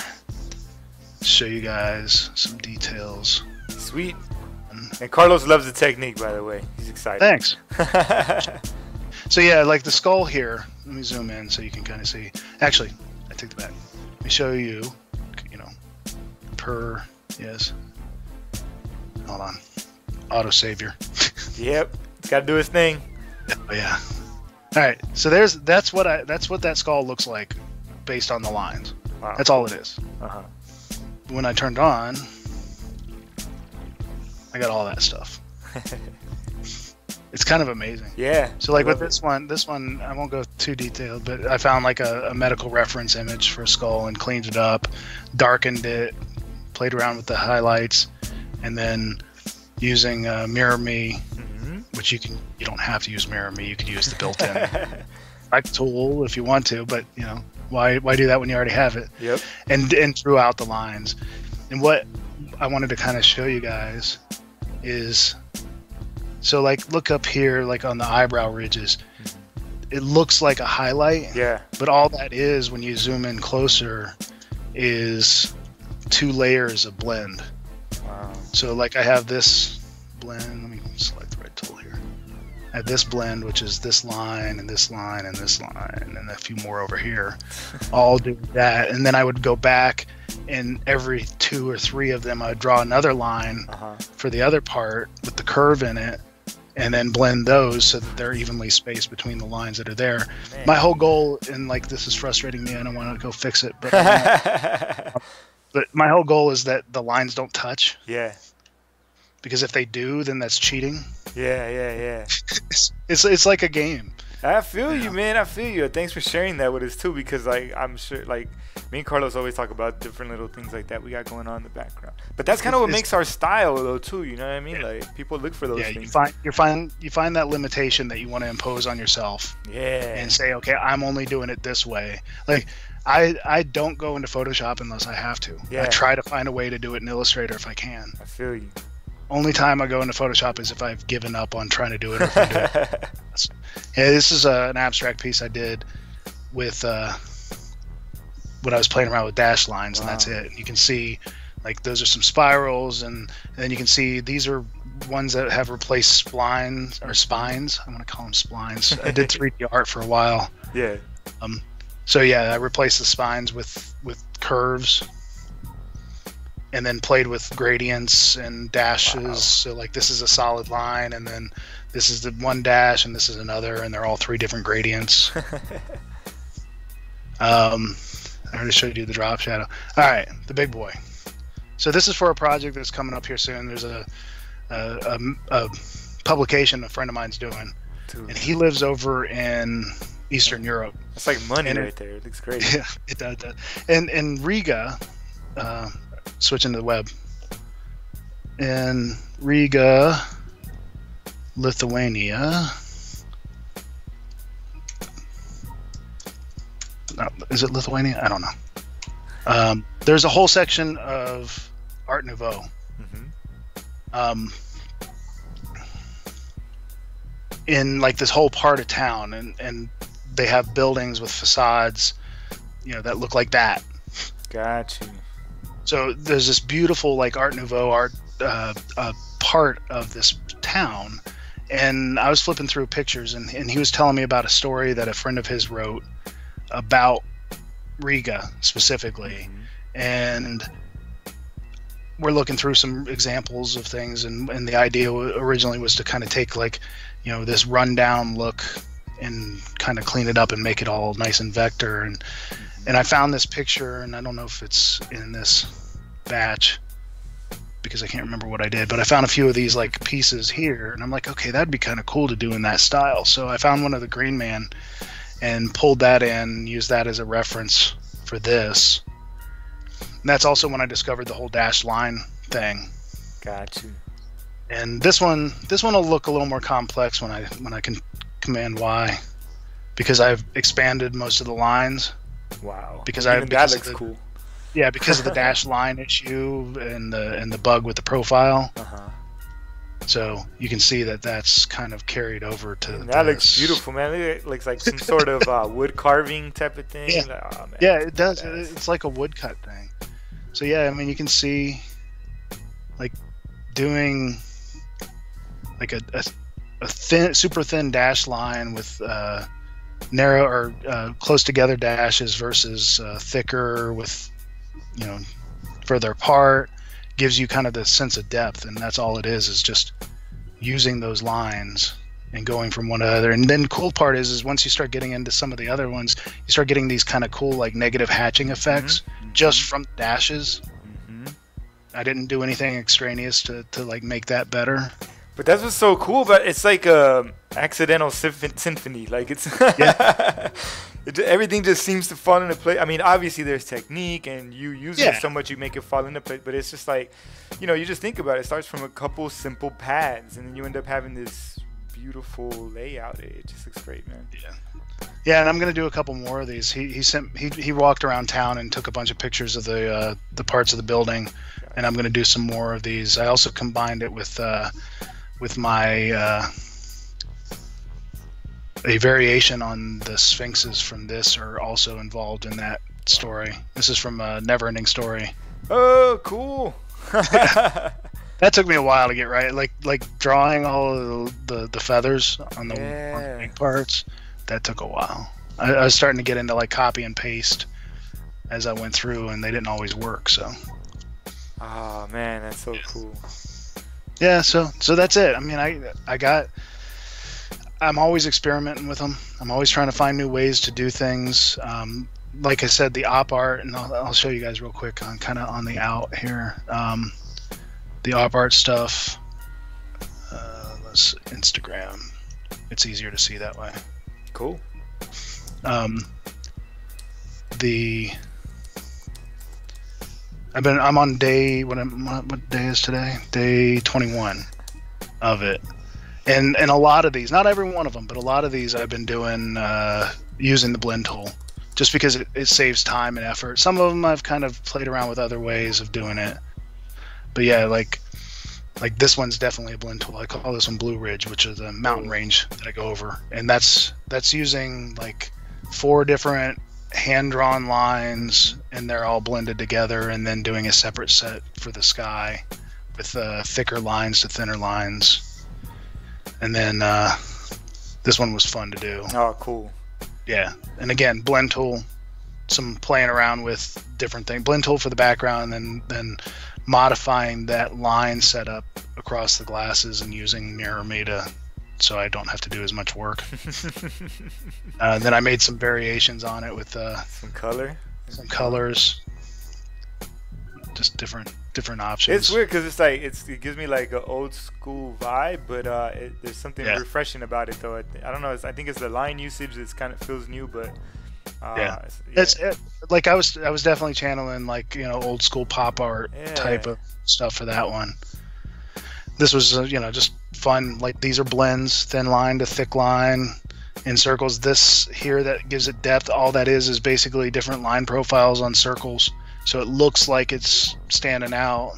Show you guys some details. Sweet. And Carlos loves the technique, by the way. He's excited. Thanks. So yeah, like the skull here. Let me zoom in so you can kind of see. Actually, take the back. Let me show you. You know, per yes. Hold on. AutoSaviour. yep. It's got to do his thing. Oh yeah. All right. So there's that's what I that's what that skull looks like, based on the lines. Wow. That's all it is. Uh-huh. When I turned on, I got all that stuff. It's kind of amazing. yeah. So like with it. this one, this one I won't go too detailed, but I found like a, a medical reference image for a skull and cleaned it up, darkened it, played around with the highlights, and then using uh, MirrorMe, Mhm. which you can you don't have to use MirrorMe, you could use the built-in effect tool if you want to, but you know why why do that when you already have it? yep. and and drew out the lines. And what I wanted to kind of show you guys is so like look up here like on the eyebrow ridges. It looks like a highlight, Yeah. but all that is when you zoom in closer is two layers of blend. Wow. So like I have this blend, let me select the right tool here. I have this blend, which is this line and this line and this line and a few more over here, all do that. And then I would go back and every two or three of them I would draw another line Uh-huh. for the other part with the curve in it and then blend those so that they're evenly spaced between the lines that are there. Man. My whole goal, and like this is frustrating me, I don't want to go fix it, but but my whole goal is that the lines don't touch yeah. because if they do, then that's cheating. Yeah, yeah, yeah. it's, it's it's like a game. I feel you, man. I feel you. Thanks for sharing that with us too, because like I'm sure, like me and Carlos always talk about different little things like that we got going on in the background. But that's kind of what It's- makes our style, though, too. You know what I mean? Yeah. Like people look for those yeah, you things. find you find you find that limitation that you want to impose on yourself yeah. and say, okay, I'm only doing it this way. Like I I don't go into Photoshop unless I have to. Yeah. I try to find a way to do it in Illustrator if I can. I feel you. Only time I go into Photoshop is if I've given up on trying to do it. Or if it. Yeah, this is uh, an abstract piece I did with uh, when I was playing around with dash lines, and that's it. You can see like those are some spirals, and, and then you can see these are ones that have replaced splines or spines. I'm gonna call them splines. I did 3D art for a while, yeah. Um. so yeah, I replaced the spines with with curves, and then played with gradients and dashes. Wow. So like this is a solid line, and then this is the one dash, and this is another, and they're all three different gradients. Um, I already showed you the drop shadow. All right, the big boy. So this is for a project that's coming up here soon. There's a a, a, a publication a friend of mine's doing, Dude, and he lives over in Eastern Europe. It's like money and it- right there. It looks great. Yeah, it does. does. And in Riga, uh, switching to the web. In Riga, Lithuania. No, is it Lithuania? I don't know. Um, there's a whole section of Art Nouveau. hmm Um, in like this whole part of town, and and they have buildings with facades, you know, that look like that. Got you. So there's this beautiful like Art Nouveau art uh, uh, part of this town, and I was flipping through pictures, and, and he was telling me about a story that a friend of his wrote about Riga specifically, Mhm. and we're looking through some examples of things, and, and the idea originally was to kind of take like, you know, this rundown look and kind of clean it up and make it all nice and vector. And and I found this picture, and I don't know if it's in this batch because I can't remember what I did, but I found a few of these like pieces here, and I'm like, okay, that'd be kind of cool to do in that style. So I found one of the Green Man and pulled that in, used that as a reference for this. And that's also when I discovered the whole dash line thing. Got you. And this one, this one will look a little more complex when I when I can command Y, because I've expanded most of the lines. Wow. Because I- Even because that looks the- cool. Yeah, because of the dash line issue and the and the bug with the profile. Uh huh. So you can see that that's kind of carried over to. That looks beautiful, man. It looks like some sort of uh, wood carving type of thing. Yeah. Oh, man. Yeah, it does. Badass. It's like a woodcut thing. So yeah, I mean you can see, like, doing like a a, a thin, super thin dash line with uh, narrow or uh, close together dashes versus uh, thicker with, you know, further apart gives you kind of the sense of depth, and that's all it is. Is just using those lines and going from one to the other. And then cool part is is once you start getting into some of the other ones, you start getting these kind of cool like negative hatching effects Mhm, just from dashes. mhm. I didn't do anything extraneous to, to like make that better. But that's what's so cool. But it's like a accidental symph- symphony. Like it's it, everything just seems to fall into place. I mean, obviously there's technique, and you use Yeah. it so much you make it fall into place. But it's just like, you know, you just think about it. It starts from a couple simple pads, and then you end up having this beautiful layout. It, it just looks great, man. Yeah. Yeah, and I'm gonna do a couple more of these. He he sent he, he walked around town and took a bunch of pictures of the uh, the parts of the building, and I'm gonna do some more of these. I also combined it with uh, with my uh, a variation on the sphinxes from this are also involved in that story. This is from a Neverending Story. Oh, cool. That took me a while to get right. Like like drawing all the, the, the feathers on the, on the Yeah. big parts. That took a while. I, I was starting to get into like copy and paste as I went through, and they didn't always work. So oh man, that's so cool. Yeah, so so that's it. I mean, I I got. I'm always experimenting with them. I'm always trying to find new ways to do things. Um, like I said, the op art, and I'll, I'll show you guys real quick on kind of on the out here. Um, the op art stuff. Uh, was Instagram. It's easier to see that way. Cool. Um, the I've been I'm on day what am, what day is today? Day 21 of it. And and a lot of these, not every one of them, but a lot of these I've been doing uh, using the blend tool just because it, it saves time and effort. Some of them I've kind of played around with other ways of doing it. But yeah, like like this one's definitely a blend tool. I call this one Blue Ridge, which is a mountain range that I go over, and that's that's using like four different hand drawn lines, and they're all blended together, and then doing a separate set for the sky with uh, thicker lines to thinner lines, and then uh, this one was fun to do. Oh, cool. Yeah, and again, blend tool, some playing around with different things. Blend tool for the background, and then modifying that line setup across the glasses and using MirrorMe so I don't have to do as much work. uh, then I made some variations on it with uh, some color, some colors, just different different options. It's weird because it's like it's, it gives me like an old school vibe, but uh, it, there's something yeah. refreshing about it though. I, I don't know. I think it's the line usage that kind of feels new, but uh, yeah, yeah. it's it, like I was I was definitely channeling like you know old school pop art yeah. type of stuff for that one. This was uh, you know just fun. Like these are blends, thin line to thick line in circles. This here that gives it depth. All that is is basically different line profiles on circles, so it looks like it's standing out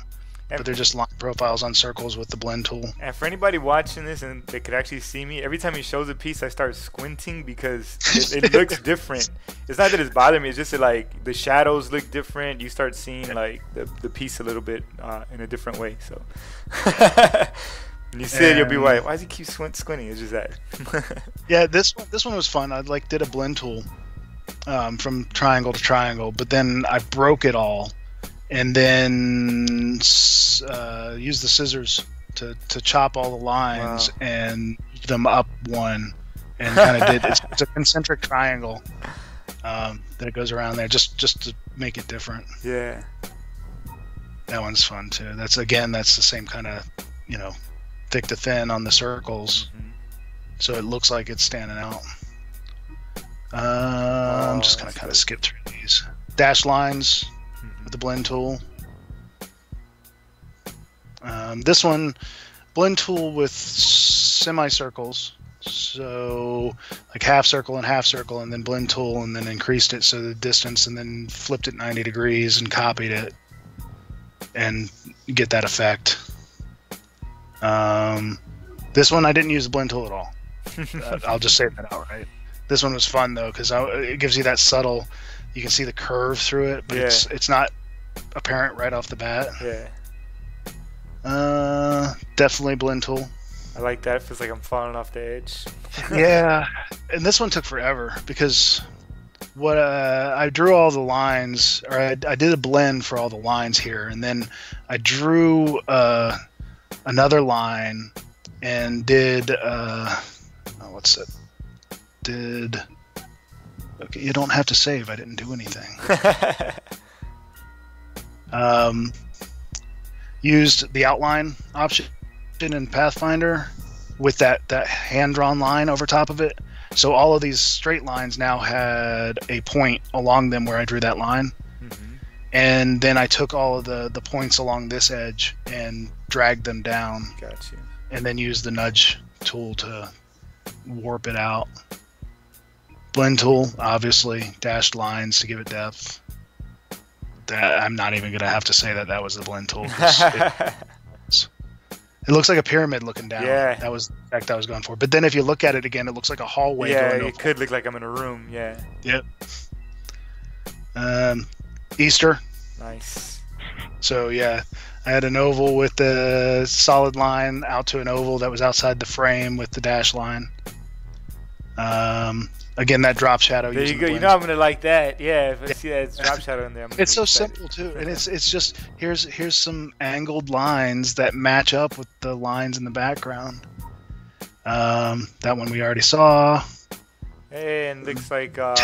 but they're just line profiles on circles with the blend tool. And for anybody watching this and they could actually see me, every time he shows a piece, I start squinting because it, it looks different. It's not that it's bothering me; it's just that like the shadows look different. You start seeing like the, the piece a little bit uh, in a different way. So when you see and, it, you'll be like, "Why does he keep squint- squinting?" It's just that. yeah, this one this one was fun. I like did a blend tool um, from triangle to triangle, but then I broke it all and then uh, use the scissors to, to chop all the lines wow. and them up one and kind of did it's, it's, a concentric triangle um, that goes around there just just to make it different. Yeah. That one's fun too. That's again that's the same kind of you know thick to thin on the circles. Mm-hmm. so it looks like it's standing out. Uh, oh, i'm just gonna kind of skip through these. Dash lines with the blend tool. Um, this one, blend tool with semicircles. So like half circle and half circle, and then blend tool, and then increased it so the distance, and then flipped it 90 degrees and copied it, and get that effect. Um, this one I didn't use the blend tool at all. uh, I'll just say that outright. This one was fun though because it gives you that subtle you can see the curve through it, but yeah. it's it's not apparent right off the bat. Yeah. Uh, definitely blend tool. I like that. It feels like I'm falling off the edge. yeah, and this one took forever because what uh, I drew all the lines, or I, I, did a blend for all the lines here, and then I drew uh, another line and did uh, oh, what's it? Did Okay, you don't have to save. I didn't do anything. um, used the outline option in Pathfinder with that that hand drawn line over top of it. So all of these straight lines now had a point along them where I drew that line. Mm-hmm. And then I took all of the, the points along this edge and dragged them down. Gotcha. And then used the nudge tool to warp it out. Blend tool, obviously, dashed lines to give it depth. That I'm not even gonna have to say that that was the blend tool. It, it, looks like a pyramid looking down. Yeah, that was the effect I was going for. But then if you look at it again, it looks like a hallway. Yeah, it could look like I'm in a room. Yeah. Yep. Um, Easter. Nice. So yeah, I had an oval with the solid line out to an oval that was outside the frame with the dash line. Um, Again, that drop shadow. There you go. You know I'm gonna like that. Yeah, if I see that drop shadow in there. it's so simple too, and it's it's just here's here's some angled lines that match up with the lines in the background. Um, that one we already saw. Hey, and looks like uh,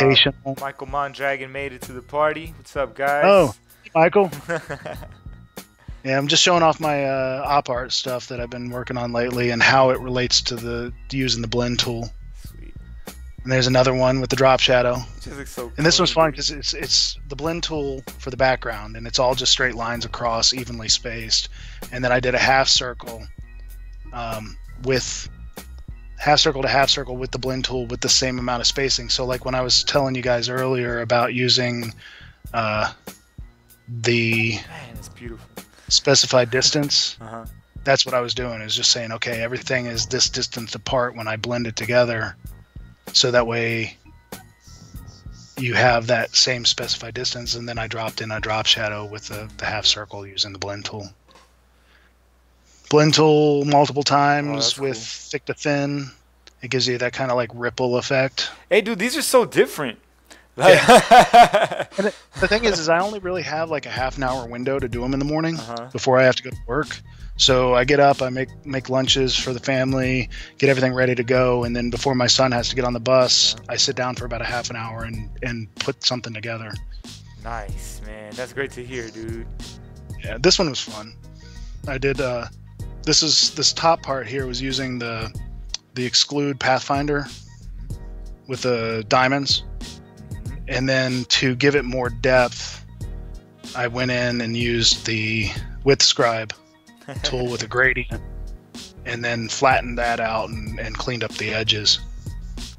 Michael Mondragon made it to the party. What's up, guys? Oh, Michael. Yeah, I'm just showing off my uh, op art stuff that I've been working on lately and how it relates to the using the blend tool. And there's another one with the drop shadow. So. And this one's fun because it's it's the blend tool for the background, and it's all just straight lines across, evenly spaced. And then I did a half circle um, with half circle to half circle with the blend tool with the same amount of spacing. So like when I was telling you guys earlier about using uh, the Man, it's beautiful. specified distance, Uh huh. that's what I was doing. Is just saying, okay, everything is this distance apart when I blend it together, so that way you have that same specified distance. And then I dropped in a drop shadow with the, the half circle using the blend tool. Blend tool multiple times that's with cool. thick to thin. It gives you that kind of like ripple effect. Hey, dude, these are so different. Like, it, the thing is, is I only really have like a half an hour window to do them in the morning Uh-huh. before I have to go to work. So I get up, I make make lunches for the family, get everything ready to go, and then before my son has to get on the bus, I sit down for about a half an hour and and put something together. nice, man. That's great to hear, dude. Yeah, this one was fun. I did. uh This is this top part here was using the the exclude Pathfinder with the diamonds, Mhm. and then to give it more depth, I went in and used the width scribe tool with a gradient and then flattened that out and, and cleaned up the edges.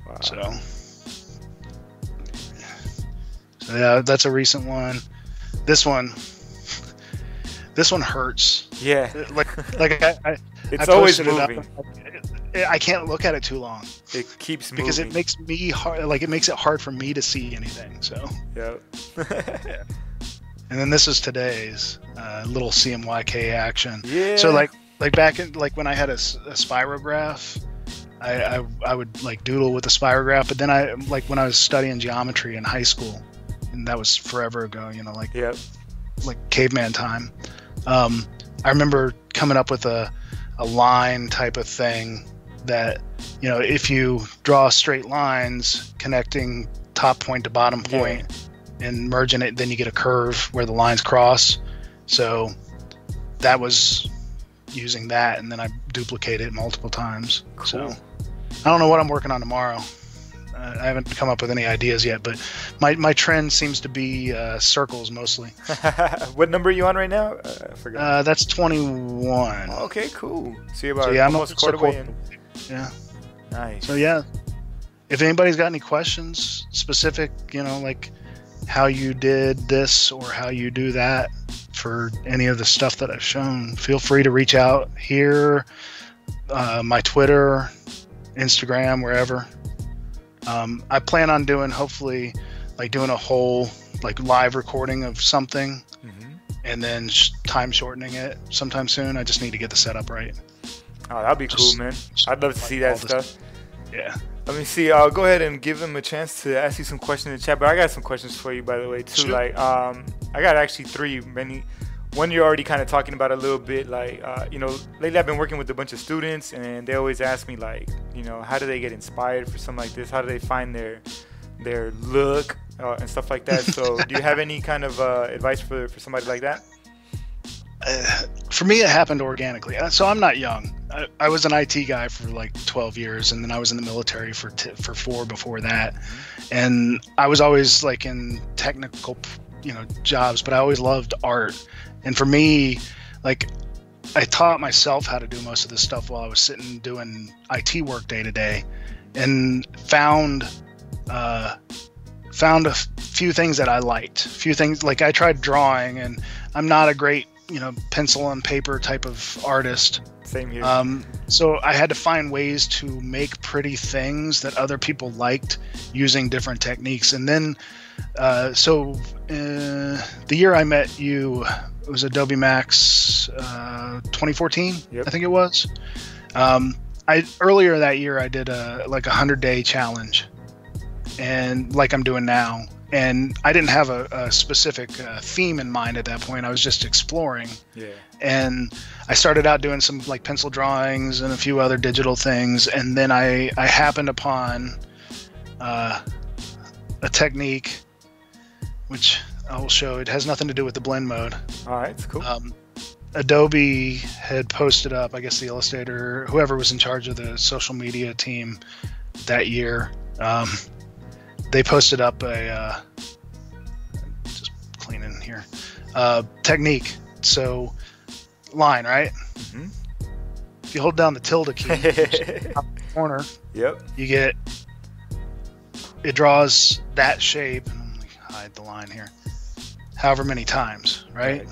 Wow. So, so yeah, that's a recent one. This one, this one hurts. Yeah, uh, Like, like I, I, it's I always posted it moving. I can't look at it too long It keeps moving. because it makes me hard. Like it makes it hard for me to see anything. So, Yep. and then this is today's uh, little CMYK action. yeah. So like like back in like when I had a, a spirograph, I, I I would like doodle with a spirograph. But then I like when I was studying geometry in high school, and that was forever ago. You know, like Yep. like caveman time. Um, I remember coming up with a a line type of thing that you know if you draw straight lines connecting top point to bottom Yeah. And merging it, then you get a curve where the lines cross. So that was using that, and then I duplicate it multiple times. So I don't know what I'm working on tomorrow. Uh, I haven't come up with any ideas yet, but my, my trend seems to be uh, circles mostly. what number are you on right now? Uh, I forgot. Uh, that's 21. okay, cool. So you're about So yeah, I'm almost a quarter way in. Yeah. Nice. So yeah, if anybody's got any questions specific, you know, like how you did this or how you do that for any of the stuff that I've shown, feel free to reach out here, uh, my Twitter, Instagram, wherever. Um, I plan on doing hopefully like doing a whole like live recording of something Mhm. and then sh- time shortening it sometime soon. I just need to get the setup right. Oh, that'd be cool, man. I'd love to like see that all this- stuff. Yeah. Let me see. I'll go ahead and give them a chance to ask you some questions in the chat. But I got some questions for you, by the way, too. Shoot. Like, um, I got actually three. Many. One you're already kind of talking about a little bit. Like, uh, you know, lately I've been working with a bunch of students, and they always ask me, like, you know, how do they get inspired for something like this? How do they find their their look uh, and stuff like that? So, do you have any kind of uh, advice for for somebody like that? Uh, for me, it happened organically. Uh, So I'm not young. I, I was an IT guy for like 12 years, and then I was in the military for t- for four before that. And I was always like in technical, you know, jobs, but I always loved art. And for me, like I taught myself how to do most of this stuff while I was sitting doing IT work day to day, and found uh, found a f- few things that I liked. few things like I tried drawing, and I'm not a great you know pencil on paper type of artist. Same here. Um, so I had to find ways to make pretty things that other people liked using different techniques. And then, uh, so uh, the year I met you it was Adobe Max uh, 2014, Yep. I think it was. Um, I earlier that year I did a like a hundred day challenge, and like I'm doing now. And I didn't have a, a specific uh, theme in mind at that point. I was just exploring yeah. and I started out doing some like pencil drawings and a few other digital things, and then I I happened upon uh, a technique which I will show. It has nothing to do with the blend mode, All right. It's cool. um, Adobe had posted up, I guess the illustrator, whoever was in charge of the social media team that year, um, they posted up a uh, just cleaning here uh, technique. So line right. hmm If you hold down the tilde key, top corner, yep. you get it draws that shape. and let me hide the line here. However many times, right?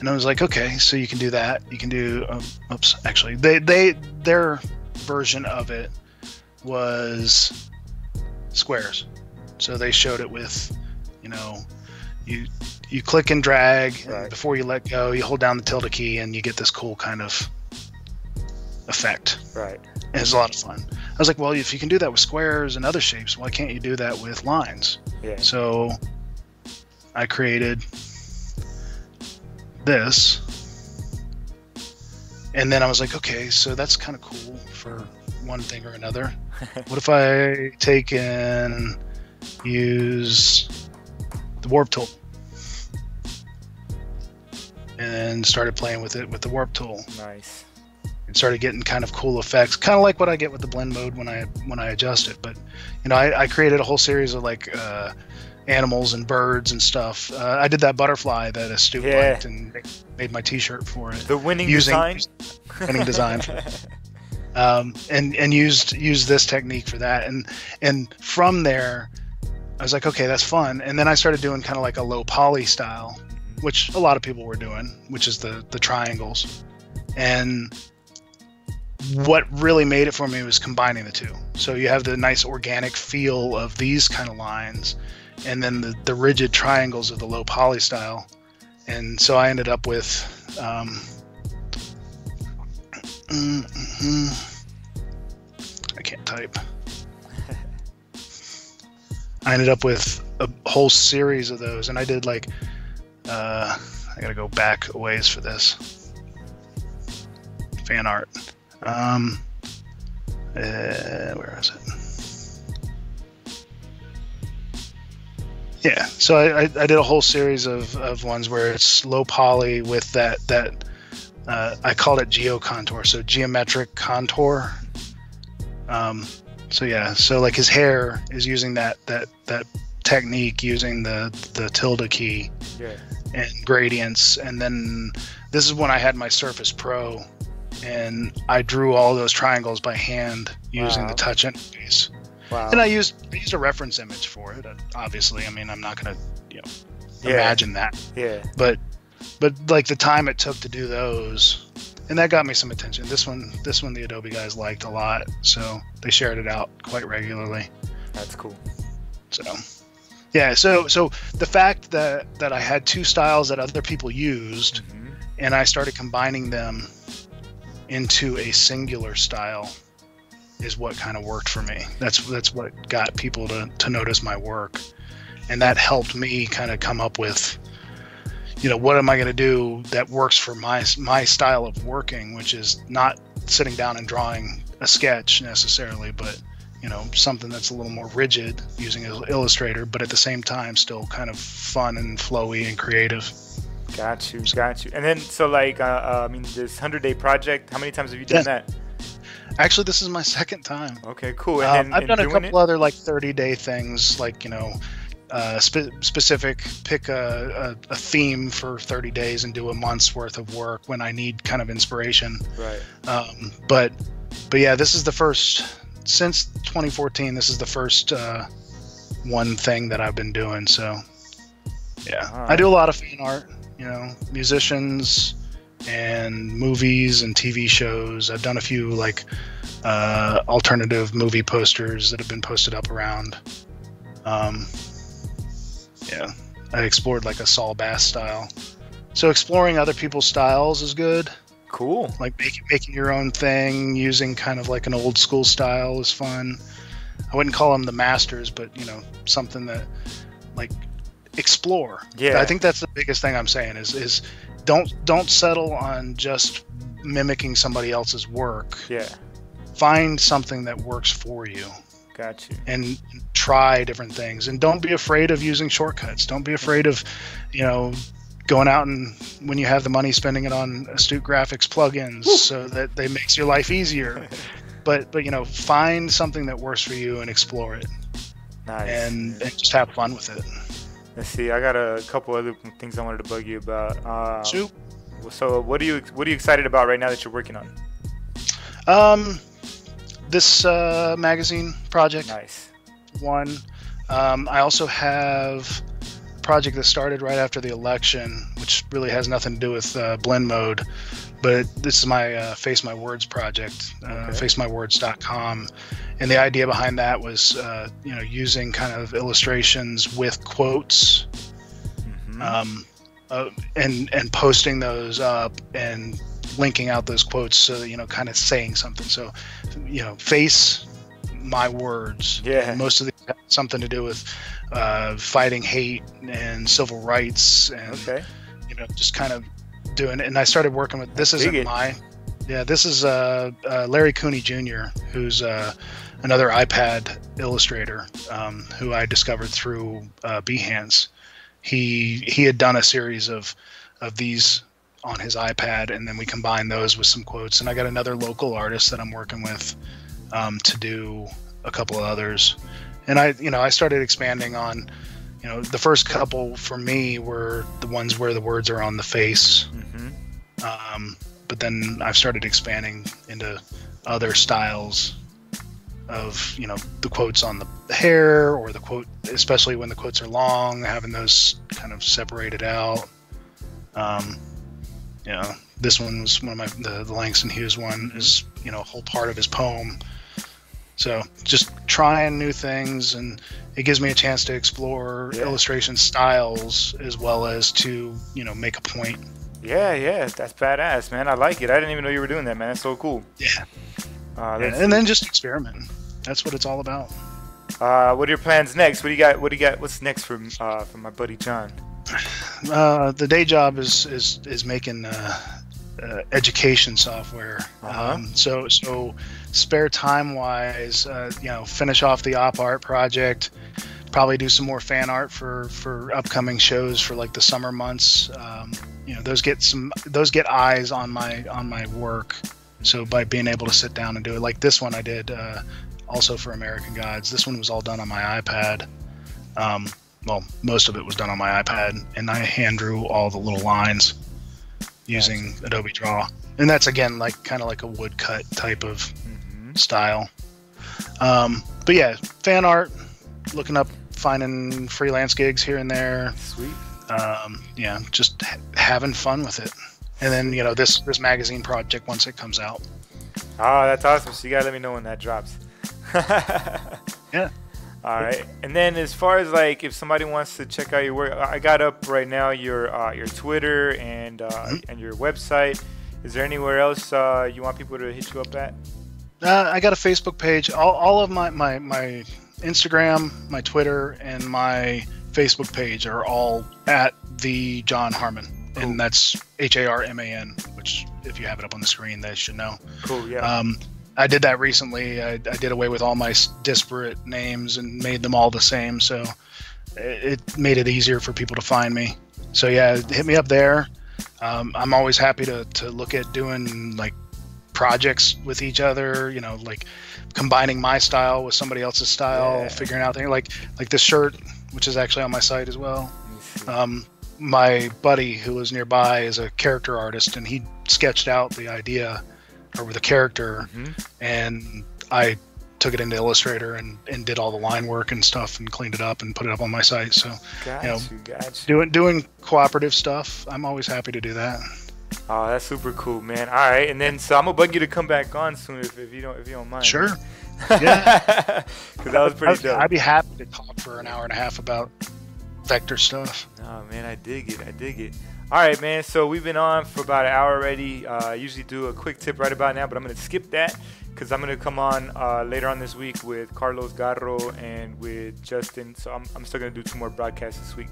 And I was like, okay, so you can do that. You can do. Um, oops, actually, they they their version of it was squares. So they showed it with, you know, you you click and drag and before you let go. You hold down the tilde key and you get this cool kind of effect. Right. And it's a lot of fun. I was like, well, if you can do that with squares and other shapes, why can't you do that with lines? Yeah. So I created this. And then I was like, okay, so that's kind of cool for one thing or another. What if I take and use the warp tool? And started playing with it with the warp tool nice. and started getting kind of cool effects, kind of like what I get with the blend mode when I when I adjust it. But you know, I, I created a whole series of like uh, animals and birds and stuff. Uh, I did that butterfly that Astute Yeah. liked and made my T-shirt for it. The winning Using- design. winning design um, and and used used this technique for that and and from there I was like okay that's fun. And then I started doing kind of like a low poly style which a lot of people were doing which is the the triangles. And what really made it for me was combining the two. So you have the nice organic feel of these kind of lines and then the, the rigid triangles of the low poly style. And so I ended up with um, mm, I can't type. I ended up with a whole series of those, and I did like, uh, I gotta go back a ways for this fan art. Um, uh, where is it? Yeah, so I, I, I did a whole series of, of ones where it's low poly with that that uh, I called it geo contour, so geometric contour. Um, so yeah, so like his hair is using that that that technique using the the tilde key yeah. and gradients, and then this is when I had my Surface Pro, and I drew all those triangles by hand using Wow. the touch interface. Wow. And I used I used a reference image for it. uh, Obviously, I mean I'm not gonna you know Yeah. imagine that yeah. but but like the time it took to do those and that got me some attention. This one this one the adobe guys liked a lot so they shared it out quite regularly. That's cool. so yeah so so the fact that that i had two styles that other people used hmm and i started combining them into a singular style is what kind of worked for me. That's that's what got people to to notice my work. And that helped me kind of come up with you know what am i going to do that works for my my style of working which is not sitting down and drawing a sketch necessarily but you know something that's a little more rigid using Il- illustrator but at the same time still kind of fun and flowy and creative Got you. Got you. And then, so like, uh, uh, I mean, this hundred day project. How many times have you done that? actually this is my second time Okay, cool. And Um, then, I've and done a couple it? other like 30 day things, like you know, uh, spe- specific pick a, a, a theme for 30 days and do a month's worth of work when I need kind of inspiration. Right. Um, but but yeah, this is the first since 2014. This is the first uh, one thing that I've been doing. So yeah, All I do a lot of fan art. You know, musicians and movies and TV shows. I've done a few like uh, alternative movie posters that have been posted up around. Um, yeah, I explored like a Saul Bass style. So exploring other people's styles is good. Cool. Like making making your own thing, using kind of like an old school style is fun. I wouldn't call them the masters, but you know something that like explore. Yeah. I think that's the biggest thing I'm saying is is don't don't settle on just mimicking somebody else's work. Yeah. Find something that works for you Got you. and try different things and don't be afraid of using shortcuts. Don't be afraid of, you know, going out and when you have the money, spending it on Astute Graphics plugins so that they makes your life easier. but but you know, find something that works for you and explore it, Nice. and, and just have fun with it. Let's see. I got a couple other things I wanted to bug you about. Uh, Soup. So, what are you what are you excited about right now that you're working on? Um, this uh, magazine project Nice. one. Um, I also have a project that started right after the election, which really has nothing to do with uh, blend mode. But this is my uh, Face My Words project, uh, Okay. facemywords.com. And the idea behind that was, uh, you know, using kind of illustrations with quotes hmm um, uh, and and posting those up and linking out those quotes so that you know kind of saying something so you know face my words Yeah. most of these have something to do with uh, fighting hate and civil rights and okay. you know just kind of doing it and i started working with this isn't it. my yeah this is uh, uh, larry cooney jr who's uh, another ipad illustrator um, who i discovered through uh, behance he he had done a series of of these on his ipad and then we combine those with some quotes. And i got another local artist that i'm working with um, to do a couple of others. And i you know i started expanding on you know the first couple for me were the ones where the words are on the face. Hmm um, but then i've started expanding into other styles of you know the quotes on the hair or the quote especially when the quotes are long having those kind of separated out. Um, you know this one was one of my the, the langston hughes one is you know a whole part of his poem so just trying new things and it gives me a chance to explore Yeah. illustration styles as well as to you know make a point Yeah, yeah. That's badass, man. I like it. I didn't even know you were doing that, man. That's so cool. yeah Uh, and, and then just experiment that's what it's all about Uh, what are your plans next? What do you got? What do you got? What's next for uh, for my buddy John? Uh, the day job is is is making uh, uh, education software. Uh-huh. Um, so so spare time wise, uh, you know, finish off the op art project. Probably do some more fan art for for upcoming shows for like the summer months. Um, you know, those get some those get eyes on my on my work. So by being able to sit down and do it, like this one I did, uh, also for American Gods. This one was all done on my iPad. Um, well, most of it was done on my iPad, and I hand drew all the little lines using Adobe Draw. And that's again like kind of like a woodcut type of hmm style. Um, but yeah, fan art, looking up, finding freelance gigs here and there. Sweet. Um, yeah, just ha- having fun with it. And then you know this this magazine project once it comes out. Oh, that's awesome. So you gotta let me know when that drops. Yeah. All right. And then as far as like if somebody wants to check out your work, I got up right now your uh, your Twitter and uh, Mhm. and your website. Is there anywhere else uh, you want people to hit you up at? Uh, I got a Facebook page. All, all of my, my, my Instagram, my Twitter, and my Facebook page are all at the John Harman. Cool. And that's H A R M A N, which, if you have it up on the screen, they should know. Cool. Yeah. Um, I did that recently. I, I did away with all my disparate names and made them all the same. So it, it made it easier for people to find me. So yeah, hit me up there. Um, I'm always happy to, to look at doing like projects with each other, you know, like combining my style with somebody else's style, Yeah. figuring out things like, like this shirt, which is actually on my site as well. See. Um, my buddy who was nearby is a character artist and he sketched out the idea or the character Mhm. and I took it into Illustrator and, and did all the line work and stuff and cleaned it up and put it up on my site. So Got you know, you. Got you. doing doing cooperative stuff, I'm always happy to do that. Oh, that's super cool, man. All right, and then so I'm gonna bug you to come back on soon if, if you don't if you don't mind. Sure. Yeah. Because that was pretty I'd, dope. I'd be happy to talk for an hour and a half about vector stuff. Oh man, I dig it. I dig it. All right, man. So we've been on for about an hour already. Uh, I usually do a quick tip right about now, but I'm gonna skip that because I'm gonna come on uh, later on this week with Carlos Garro and with Justin. So I'm, I'm still gonna do two more broadcasts this week.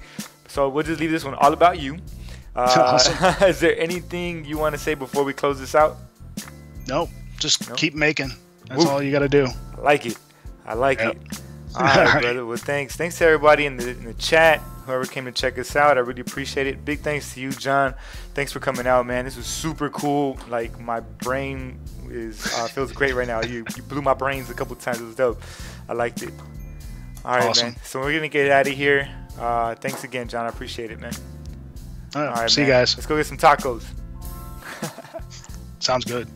So we'll just leave this one all about you. Uh, Awesome. is there anything you want to say before we close this out? Nope, just keep making. That's all you got to do. I like it. I like Yep. it. All right, All right. brother. Well, thanks. Thanks to everybody in the in the chat. Whoever came to check us out. I really appreciate it. Big thanks to you, John. Thanks for coming out, man. This was super cool. Like my brain is uh, feels great right now. You you blew my brains a couple times. It was dope. I liked it. All right, Awesome. man. So we're gonna get out of here. Uh, thanks again, John. I appreciate it, man. All right, All right, see man. you guys. Let's go get some tacos. Sounds good.